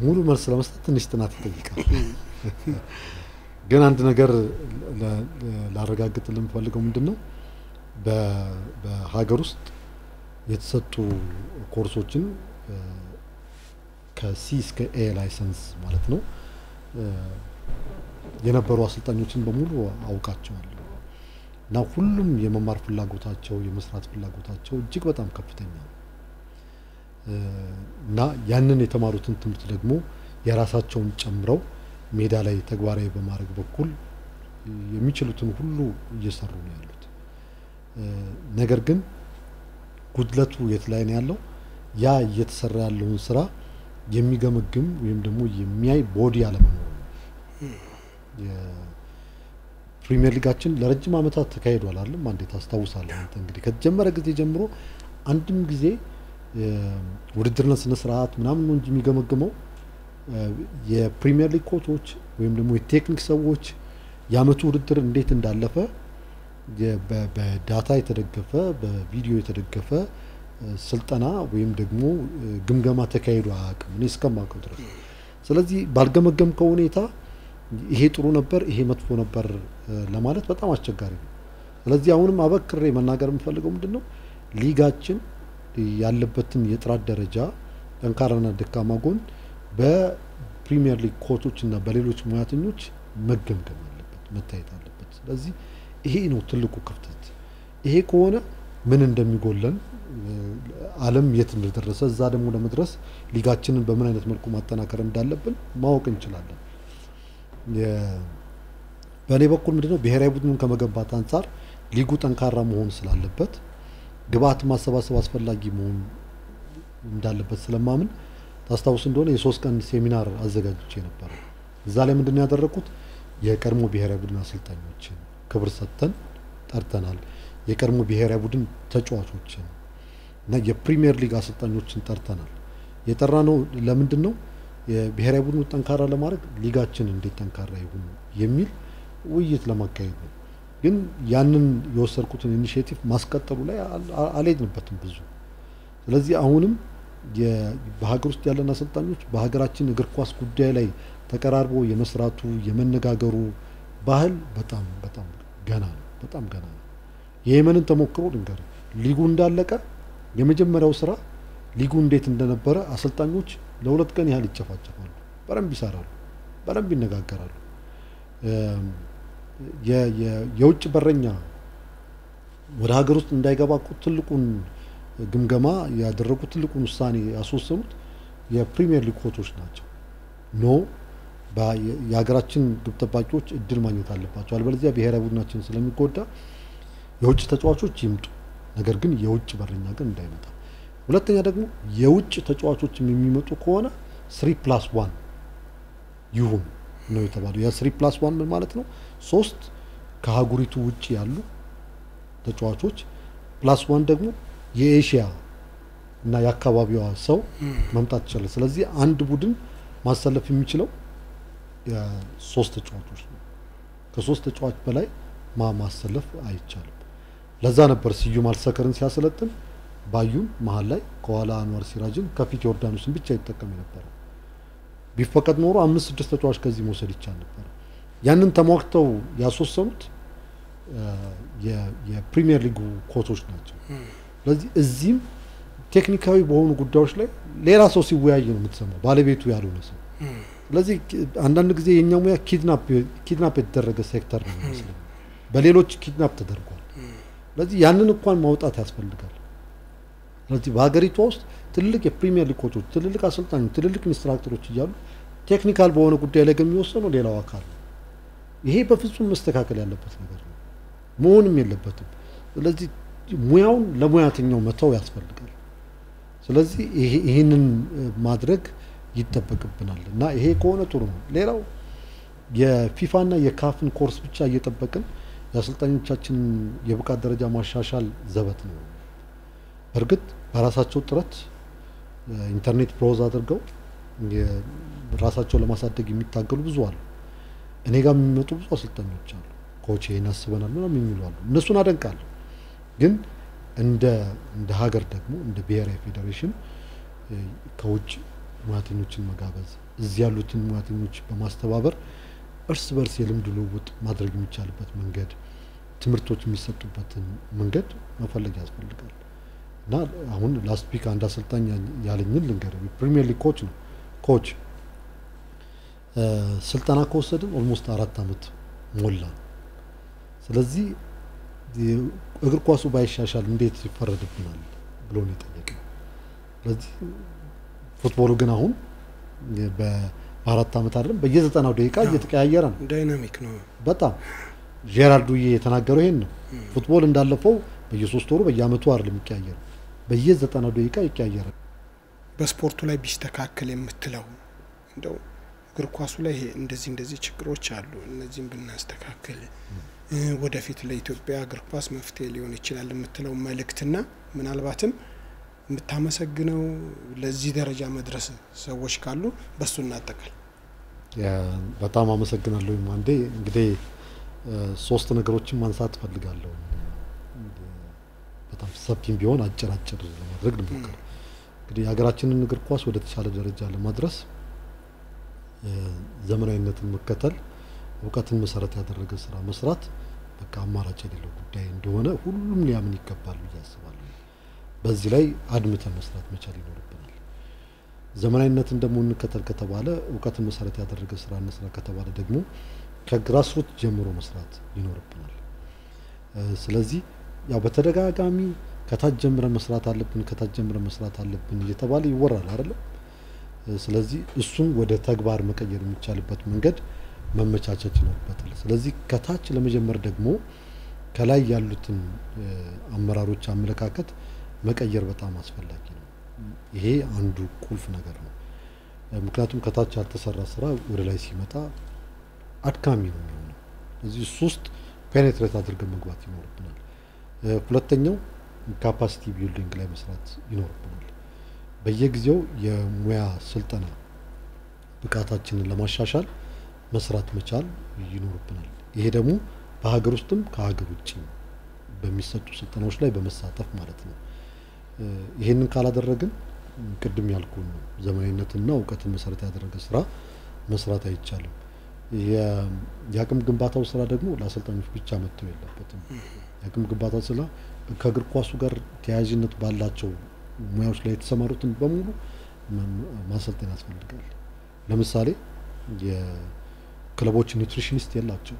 ሙሉ መልስ ለመስጠት ትንሽ ጥናት ይጠይቃል። ግን አንድ ነገር ላረጋግጥ የምፈልገው ምንድን ነው በሀገር ውስጥ የተሰጡ course ኦችን ከ C እስከ A license ማለት ነው የነበሩ አሰልጣኞችን በሙሉ አውቃቸዋለሁ። እና ሁሉም የመማር ፍላጎታቸው የመስራት ፍላጎታቸው እጅግ በጣም ከፍተኛ ነው። እና ያንን የተማሩትን ትምህርት ደግሞ የራሳቸውን ጨምረው ሜዳ ላይ ተግባራዊ በማድረግ በኩል የሚችሉትን ሁሉ እየሰሩ ነው ያሉት። ነገር ግን ጉድለቱ የት ላይ ነው ያለው? ያ እየተሰራ ያለውን ስራ የሚገመግም ወይም ደግሞ የሚያይ ቦዲ አለመኖሩ ነው። የፕሪሚየር ሊጋችን ለረጅም ዓመታት ተካሂዷል አይደለም? አንዴ ታስታውሳለህ እንግዲህ ከተጀመረ ጊዜ ጀምሮ አንድም ጊዜ ውድድርና ስነ ስርዓት ምናምን ነው እንጂ የሚገመግመው የፕሪሚየር ሊግ ኮቾች ወይም ደግሞ የቴክኒክ ሰዎች የአመቱ ውድድር እንዴት እንዳለፈ በዳታ የተደገፈ በቪዲዮ የተደገፈ ስልጠና ወይም ደግሞ ግምገማ ተካሂዶ አያውቅም እኔ እስከማውቀው ድረስ። ስለዚህ ባልገመገምከው ሁኔታ ይሄ ጥሩ ነበር፣ ይሄ መጥፎ ነበር ለማለት በጣም አስቸጋሪ ነው። ስለዚህ አሁንም አበክሬ መናገር የምፈልገው ምንድን ነው ሊጋችን ያለበትን የጥራት ደረጃ ጠንካራና ደካማ ጎን በፕሪሚየር ሊግ ኮቾች እና በሌሎች ሙያተኞች መገምገም አለበት፣ መታየት አለበት። ስለዚህ ይሄ ነው ትልቁ ክፍተት። ይሄ ከሆነ ምን እንደሚጎለን ዓለም የት እንደደረሰ እዛ ደግሞ ለመድረስ ሊጋችንን በምን አይነት መልኩ ማጠናከር እንዳለብን ማወቅ እንችላለን። በእኔ በኩል ምንድነው ብሔራዊ ቡድኑን ከመገንባት አንጻር ሊጉ ጠንካራ መሆን ስላለበት ግብአት ማሰባሰብ አስፈላጊ መሆን እንዳለበት ስለማምን ታስታውስ እንደሆነ የሶስት ቀን ሴሚናር አዘጋጅቼ ነበረ። እዛ ላይ ምንድን ነው ያደረግኩት? የቀድሞ ብሔራዊ ቡድን አሰልጣኞችን ክብር ሰጥተን ጠርተናል። የቀድሞ ብሔራዊ ቡድን ተጫዋቾችን እና የፕሪሚየር ሊግ አሰልጣኞችን ጠርተናል። የጠራ ነው ለምንድን ነው? የብሔራዊ ቡድኑ ጠንካራ ለማድረግ ሊጋችን እንዴት ጠንካራ ይሁን የሚል ውይይት ለማካሄድ ነው። ግን ያንን የወሰድኩትን initiative ማስቀጠሉ ላይ አልሄድንበትም ብዙ። ስለዚህ አሁንም በሀገር ውስጥ ያለን አሰልጣኞች በሀገራችን እግር ኳስ ጉዳይ ላይ ተቀራርቦ የመስራቱ የመነጋገሩ ባህል በጣም በጣም ገና ነው። በጣም ገና ነው። የየመንን ተሞክሮ ልንገር፣ ሊጉ እንዳለቀ የመጀመሪያው ስራ ሊጉ እንዴት እንደነበረ አሰልጣኞች ለሁለት ቀን ያህል ይጨፋጨፋሉ። በደንብ ይሰራሉ፣ በደንብ ይነጋገራሉ። የውጭ በረኛ ወደ ሀገር ውስጥ እንዳይገባ ትልቁን ግምገማ ያደረጉት ትልቁን ውሳኔ ያስወሰኑት የፕሪሚየር ሊግ ኮቾች ናቸው። no የሀገራችን ግብ ጠባቂዎች እድል ማግኘት አለባቸው፣ አለበለዚያ ብሔራዊ ቡድናችን ስለሚጎዳ የውጭ ተጫዋቾች ይምጡ፣ ነገር ግን የውጭ በረኛ ግን እንዳይመጣ። ሁለተኛ ደግሞ የውጭ ተጫዋቾችም የሚመጡ ከሆነ three plus one ይሁን ነው የተባለው። የ three plus one ምን ማለት ነው? ሶስት ከሀገሪቱ ውጭ ያሉ ተጫዋቾች plus one ደግሞ የኤሽያ እና የአካባቢዋ ሰው መምጣት ይችላል። ስለዚህ አንድ ቡድን ማሰለፍ የሚችለው ሶስት ተጫዋቾች ነው። ከሶስት ተጫዋች በላይ ማሰለፍ አይቻልም። ለዛ ነበር ስዩም አልሰከርን ሲያሰለጥን ባዩን መሀል ላይ ከኋላ አንዋር ሲራጅን ከፊት ዮርዳኖስን ብቻ ይጠቀም የነበረ። ቢፈቀድ ኖሮ አምስት ስድስት ተጫዋች ከዚህ መውሰድ ይቻል ነበር። ያንን ተሟግተው ያስወሰኑት የፕሪሚየር ሊጉ ኮቾች ናቸው። ስለዚህ እዚህም ቴክኒካዊ በሆኑ ጉዳዮች ላይ ሌላ ሰው ሲወያይ ነው የምትሰማው፣ ባለቤቱ ያልሆነ ሰው። ስለዚህ አንዳንድ ጊዜ የእኛ ሙያ kidnap የተደረገ ሴክተር ነው ይመስለኝ፣ በሌሎች kidnap ተደርጓል። ስለዚህ ያንን እንኳን ማውጣት ያስፈልጋል። ስለዚህ በሀገሪቷ ውስጥ ትልልቅ የፕሪሚየር ሊግ ኮቾች፣ ትልልቅ አሰልጣኞች፣ ትልልቅ ኢንስትራክተሮች እያሉ technical በሆነ ጉዳይ ላይ የሚወሰነው ሌላው አካል ነው። ይሄ በፍጹም መስተካከል ያለበት ነገር ነው፣ መሆንም የለበትም። ስለዚህ ሙያውን ለሙያተኛው መተው ያስፈልጋል። ስለዚህ ይህንን ማድረግ ይጠበቅብናል እና ይሄ ከሆነ ጥሩ ነው። ሌላው የፊፋና የካፍን ኮርስ ብቻ እየጠበቅን የአሰልጣኞቻችንን የብቃት ደረጃ ማሻሻል ዘበት ነው። በእርግጥ በራሳቸው ጥረት ኢንተርኔት browse አድርገው ራሳቸው ለማሳደግ የሚታገሉ ብዙ አሉ። እኔ ጋር የሚመጡ ብዙ አሰልጣኞች አሉ። coach ይህን አስበናል ምናምን የሚሉ አሉ። እነሱን አደንቃለሁ። ግን እንደ እንደ ሀገር ደግሞ እንደ ብሔራዊ ፌዴሬሽን ከውጭ ሙያተኞችን መጋበዝ እዚህ ያሉትን ሙያተኞች በማስተባበር እርስ በርስ የልምድ ልውውጥ ማድረግ የሚቻልበት መንገድ፣ ትምህርቶች የሚሰጡበትን መንገድ መፈለግ ያስፈልጋል እና አሁን last week አንድ አሰልጣኝ ያለኝን ልንገር። ፕሪሚየር ሊግ coach ነው። coach ስልጠና ከወሰድን almost አራት አመት ሞላ። ስለዚህ እግር ኳሱ ባይሻሻል እንዴት ይፈረድብናል ብሎ ነው የጠየቀው። ስለዚህ football ኡ ግን አሁን በአራት ዓመት አይደለም በየዘጠናው ደቂቃ እየተቀያየረ ነው። dynamic ነው በጣም ጄራርዱዬ የተናገረው ይሄን ነው። football እንዳለፈው በየሶስት ወሩ በየአመቱ አይደለም የሚቀያየረው፣ በየዘጠናው ደቂቃ ይቀያየራል። በስፖርቱ ላይ ቢስተካከል የምትለው እንደው እግር ኳሱ ላይ ይሄ እንደዚህ እንደዚህ ችግሮች አሉ፣ እነዚህም ብናስተካክል ወደፊት ለኢትዮጵያ እግር ኳስ መፍትሄ ሊሆን ይችላል የምትለው መልእክትና ምናልባትም የምታመሰግነው ለዚህ ደረጃ መድረስ ሰዎች ካሉ በሱ እናጠቃል። በጣም አመሰግናለሁ። አንዴ እንግዲህ ሶስት ነገሮችን ማንሳት እፈልጋለሁ። በጣም ሰፊም ቢሆን አጭር አጭር ለማድረግ ልሞክር። እንግዲህ የሀገራችንን እግር ኳስ ወደ ተሻለ ደረጃ ለማድረስ ዘመናዊነትን መከተል፣ እውቀትን መሰረት ያደረገ ስራ መስራት በቃ አማራጭ የሌለው ጉዳይ እንደሆነ ሁሉም ሊያምን ይገባል ብዬ አስባለሁ። በዚህ ላይ አድምተን መስራት መቻል ይኖርብናል። ዘመናዊነትን ደግሞ እንከተል ከተባለ እውቀትን መሰረት ያደረገ ስራ እንስራ ከተባለ ደግሞ ከግራስሩት ጀምሮ መስራት ይኖርብናል። ስለዚህ ያው በተደጋጋሚ ከታች ጀምረን መስራት አለብን፣ ከታች ጀምረን መስራት አለብን እየተባለ ይወራል አይደለም። ስለዚህ እሱን ወደ ተግባር መቀየር የሚቻልበት መንገድ መመቻቸት ይኖርበታል። ስለዚህ ከታች ለመጀመር ደግሞ ከላይ ያሉትን አመራሮች አመለካከት መቀየር በጣም አስፈላጊ ነው። ይሄ አንዱ ቁልፍ ነገር ነው። ምክንያቱም ከታች ያልተሰራ ስራ ወደ ላይ ሲመጣ አድካሚ ነው የሚሆነው። እዚህ ውስጥ penetrate አድርገን መግባት ይኖርብናል። ሁለተኛው capacity building ላይ መስራት ይኖርብናል። በየጊዜው የሙያ ስልጠና ብቃታችንን ለማሻሻል መስራት መቻል ይኖርብናል። ይሄ ደግሞ በሀገር ውስጥም ከሀገር ውጭ በሚሰጡ ስልጠናዎች ላይ በመሳተፍ ማለት ነው። ይህንን ካላደረግን ቅድም ያልኩን ነው ዘመናዊነትና እውቀትን መሰረት ያደረገ ስራ መስራት አይቻልም። የአቅም ግንባታው ስራ ደግሞ ለአሰልጣኞች ብቻ መተው የለበትም። የአቅም ግንባታ ስራ ከእግር ኳሱ ጋር ተያያዥነት ባላቸው ሙያዎች ላይ የተሰማሩትን በሙሉ ማሰልጠን ያስፈልጋል። ለምሳሌ የክለቦች nutritionist የላቸው።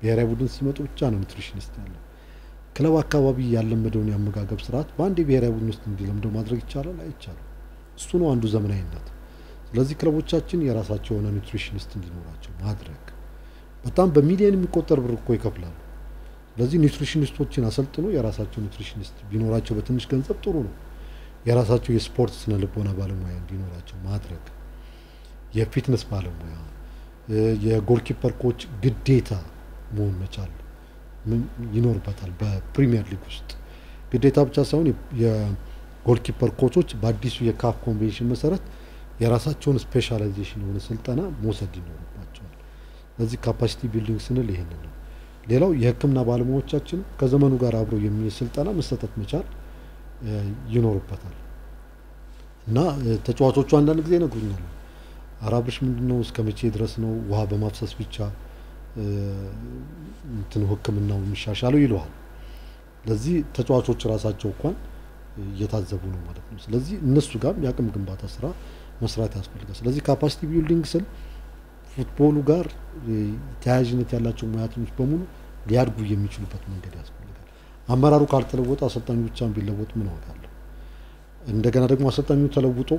ብሔራዊ ቡድን ሲመጡ ብቻ ነው nutritionist ያለው። ክለብ አካባቢ ያለመደውን የአመጋገብ ስርዓት በአንድ የብሔራዊ ቡድን ውስጥ እንዲለምደው ማድረግ ይቻላል? አይቻልም። እሱ ነው አንዱ ዘመናዊነት። ስለዚህ ክለቦቻችን የራሳቸው የሆነ nutritionist እንዲኖራቸው ማድረግ በጣም በሚሊዮን የሚቆጠር ብር እኮ ይከፍላሉ። ስለዚህ nutritionist ኦችን አሰልጥኖ የራሳቸው nutritionist ቢኖራቸው በትንሽ ገንዘብ ጥሩ ነው። የራሳቸው የስፖርት ስነ ልቦና ባለሙያ እንዲኖራቸው ማድረግ፣ የ fitness ባለሙያ፣ የ goalkeeper coach ግዴታ መሆን መቻል ይኖርበታል። በፕሪሚየር ሊግ ውስጥ ግዴታ ብቻ ሳይሆን የ goalkeeper ኮቾች በአዲሱ የካፍ ኮንቬንሽን መሰረት የራሳቸውን specialization የሆነ ስልጠና መውሰድ ይኖርባቸዋል። ስለዚህ capacity building ስንል ይሄንን ነው። ሌላው የሕክምና ባለሙያዎቻችን ከዘመኑ ጋር አብረው የሚሄድ ስልጠና መሰጠት መቻል ይኖርበታል እና ተጫዋቾቹ አንዳንድ ጊዜ ይነግሩኛል፣ አራብሽ ምንድን ነው እስከ መቼ ድረስ ነው ውሃ በማፍሰስ ብቻ እንትኑ ሕክምናው የሚሻሻለው ይለዋል። ስለዚህ ተጫዋቾች ራሳቸው እንኳን እየታዘቡ ነው ማለት ነው። ስለዚህ እነሱ ጋርም የአቅም ግንባታ ስራ መስራት ያስፈልጋል። ስለዚህ capacity building ስል football ኡ ጋር ተያያዥነት ያላቸው ሙያተኞች በሙሉ ሊያድጉ የሚችሉበት መንገድ ያስፈልጋል። አመራሩ ካልተለወጠ አሰልጣኙ ብቻውን ቢለወጥ ምን ዋጋ አለው? እንደገና ደግሞ አሰልጣኙ ተለውጦ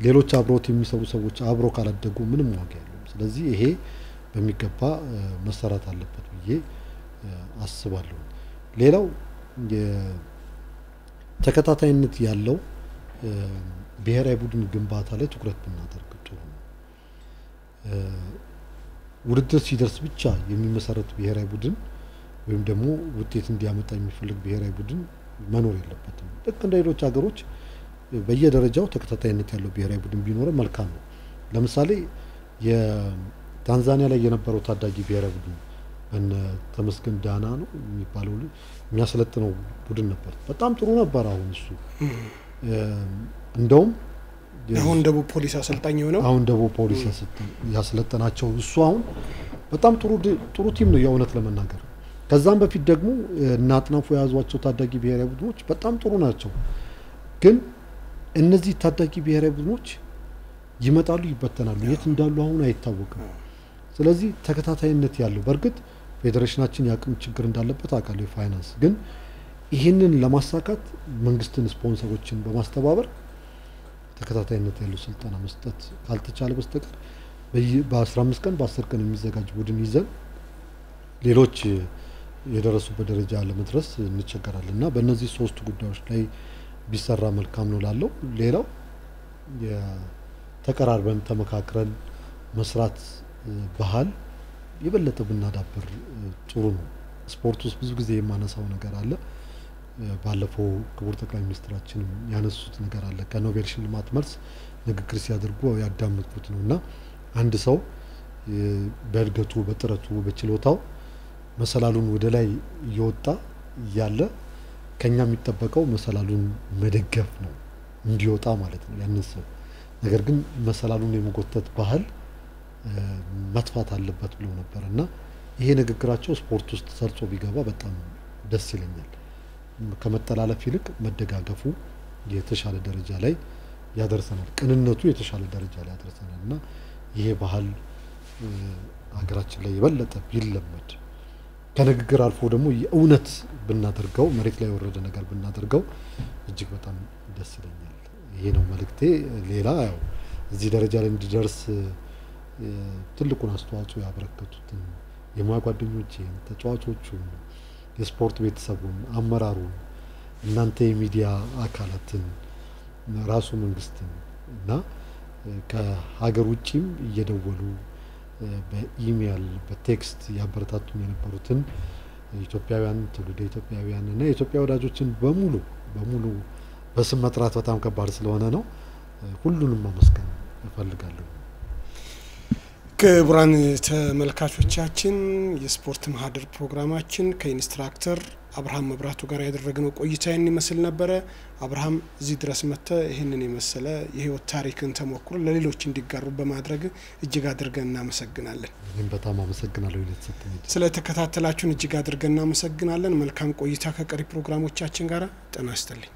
ሌሎች አብረውት የሚሰሩ ሰዎች አብረው ካላደጉ ምንም ዋጋ የለውም። ስለዚህ ይሄ በሚገባ መሰራት አለበት ብዬ አስባለሁ። ሌላው ተከታታይነት ያለው ብሔራዊ ቡድን ግንባታ ላይ ትኩረት ብናደርግ ጥሩ ነው። ውድድር ሲደርስ ብቻ የሚመሰረት ብሔራዊ ቡድን ወይም ደግሞ ውጤት እንዲያመጣ የሚፈልግ ብሔራዊ ቡድን መኖር የለበትም። ልክ እንደ ሌሎች ሀገሮች በየደረጃው ተከታታይነት ያለው ብሔራዊ ቡድን ቢኖረ መልካም ነው። ለምሳሌ የታንዛኒያ ላይ የነበረው ታዳጊ ብሔራዊ ቡድን በነ ተመስገን ዳና ነው የሚባለው የሚያሰለጥነው ቡድን ነበር። በጣም ጥሩ ነበር። አሁን እሱ እንደውም አሁን ደቡብ ፖሊስ አሰልጣኝ የሆነው አሁን ደቡብ ፖሊስ ያሰለጠናቸው እሱ አሁን በጣም ጥሩ ጥሩ ቲም ነው የእውነት ለመናገር ከዛም በፊት ደግሞ እና አጥናፉ የያዟቸው ታዳጊ ብሔራዊ ቡድኖች በጣም ጥሩ ናቸው። ግን እነዚህ ታዳጊ ብሔራዊ ቡድኖች ይመጣሉ፣ ይበተናሉ። የት እንዳሉ አሁን አይታወቅም። ስለዚህ ተከታታይነት ያለው በእርግጥ ፌዴሬሽናችን የአቅም ችግር እንዳለበት አውቃለሁ፣ የፋይናንስ ግን ይህንን ለማሳካት መንግስትን ስፖንሰሮችን በማስተባበር ተከታታይነት ያለው ስልጠና መስጠት ካልተቻለ በስተቀር በ15 ቀን በ10 ቀን የሚዘጋጅ ቡድን ይዘን ሌሎች የደረሱበት ደረጃ ለመድረስ እንቸገራለን እና በእነዚህ ሶስት ጉዳዮች ላይ ቢሰራ መልካም ነው ላለው። ሌላው ተቀራርበን ተመካክረን መስራት ባህል የበለጠ ብናዳብር ጥሩ ነው። ስፖርት ውስጥ ብዙ ጊዜ የማነሳው ነገር አለ። ባለፈው ክቡር ጠቅላይ ሚኒስትራችንም ያነሱት ነገር አለ። ከኖቤል ሽልማት መልስ ንግግር ሲያደርጉ ያዳመጥኩት ነው እና አንድ ሰው በእድገቱ፣ በጥረቱ፣ በችሎታው መሰላሉን ወደ ላይ እየወጣ እያለ ከኛ የሚጠበቀው መሰላሉን መደገፍ ነው እንዲወጣ ማለት ነው ያንን ሰው። ነገር ግን መሰላሉን የመጎተት ባህል መጥፋት አለበት ብለው ነበር እና ይሄ ንግግራቸው ስፖርት ውስጥ ሰርጾ ቢገባ በጣም ደስ ይለኛል። ከመጠላለፍ ይልቅ መደጋገፉ የተሻለ ደረጃ ላይ ያደርሰናል። ቅንነቱ የተሻለ ደረጃ ላይ ያደርሰናል እና ይሄ ባህል ሀገራችን ላይ የበለጠ ቢለመድ ከንግግር አልፎ ደግሞ የእውነት ብናደርገው መሬት ላይ የወረደ ነገር ብናደርገው እጅግ በጣም ደስ ይለኛል። ይሄ ነው መልእክቴ። ሌላ ያው እዚህ ደረጃ ላይ እንዲደርስ ትልቁን አስተዋጽኦ ያበረከቱትን የሙያ ጓደኞቼን፣ ተጫዋቾቹን፣ የስፖርት ቤተሰቡን፣ አመራሩን፣ እናንተ የሚዲያ አካላትን፣ ራሱ መንግስትን እና ከሀገር ውጭም እየደወሉ በኢሜይል በ text ያበረታቱን የነበሩትን ኢትዮጵያውያን ትውልደ ኢትዮጵያውያን እና የኢትዮጵያ ወዳጆችን በሙሉ በሙሉ በስም መጥራት በጣም ከባድ ስለሆነ ነው። ሁሉንም ማመስገን እፈልጋለሁ። ክቡራን ተመልካቾቻችን የስፖርት ማህደር ፕሮግራማችን ከኢንስትራክተር አብርሃም መብራቱ ጋር ያደረግነው ቆይታ ይህን ይመስል ነበረ። አብርሃም እዚህ ድረስ መጥተ ይህንን የመሰለ የህይወት ታሪክን ተሞክሮ ለሌሎች እንዲጋሩ በማድረግ እጅግ አድርገን እናመሰግናለን። እኔም በጣም አመሰግናለሁ ስለተከታተላችሁን እጅግ አድርገን እናመሰግናለን። መልካም ቆይታ ከቀሪ ፕሮግራሞቻችን ጋር ጤና ይስጥልኝ።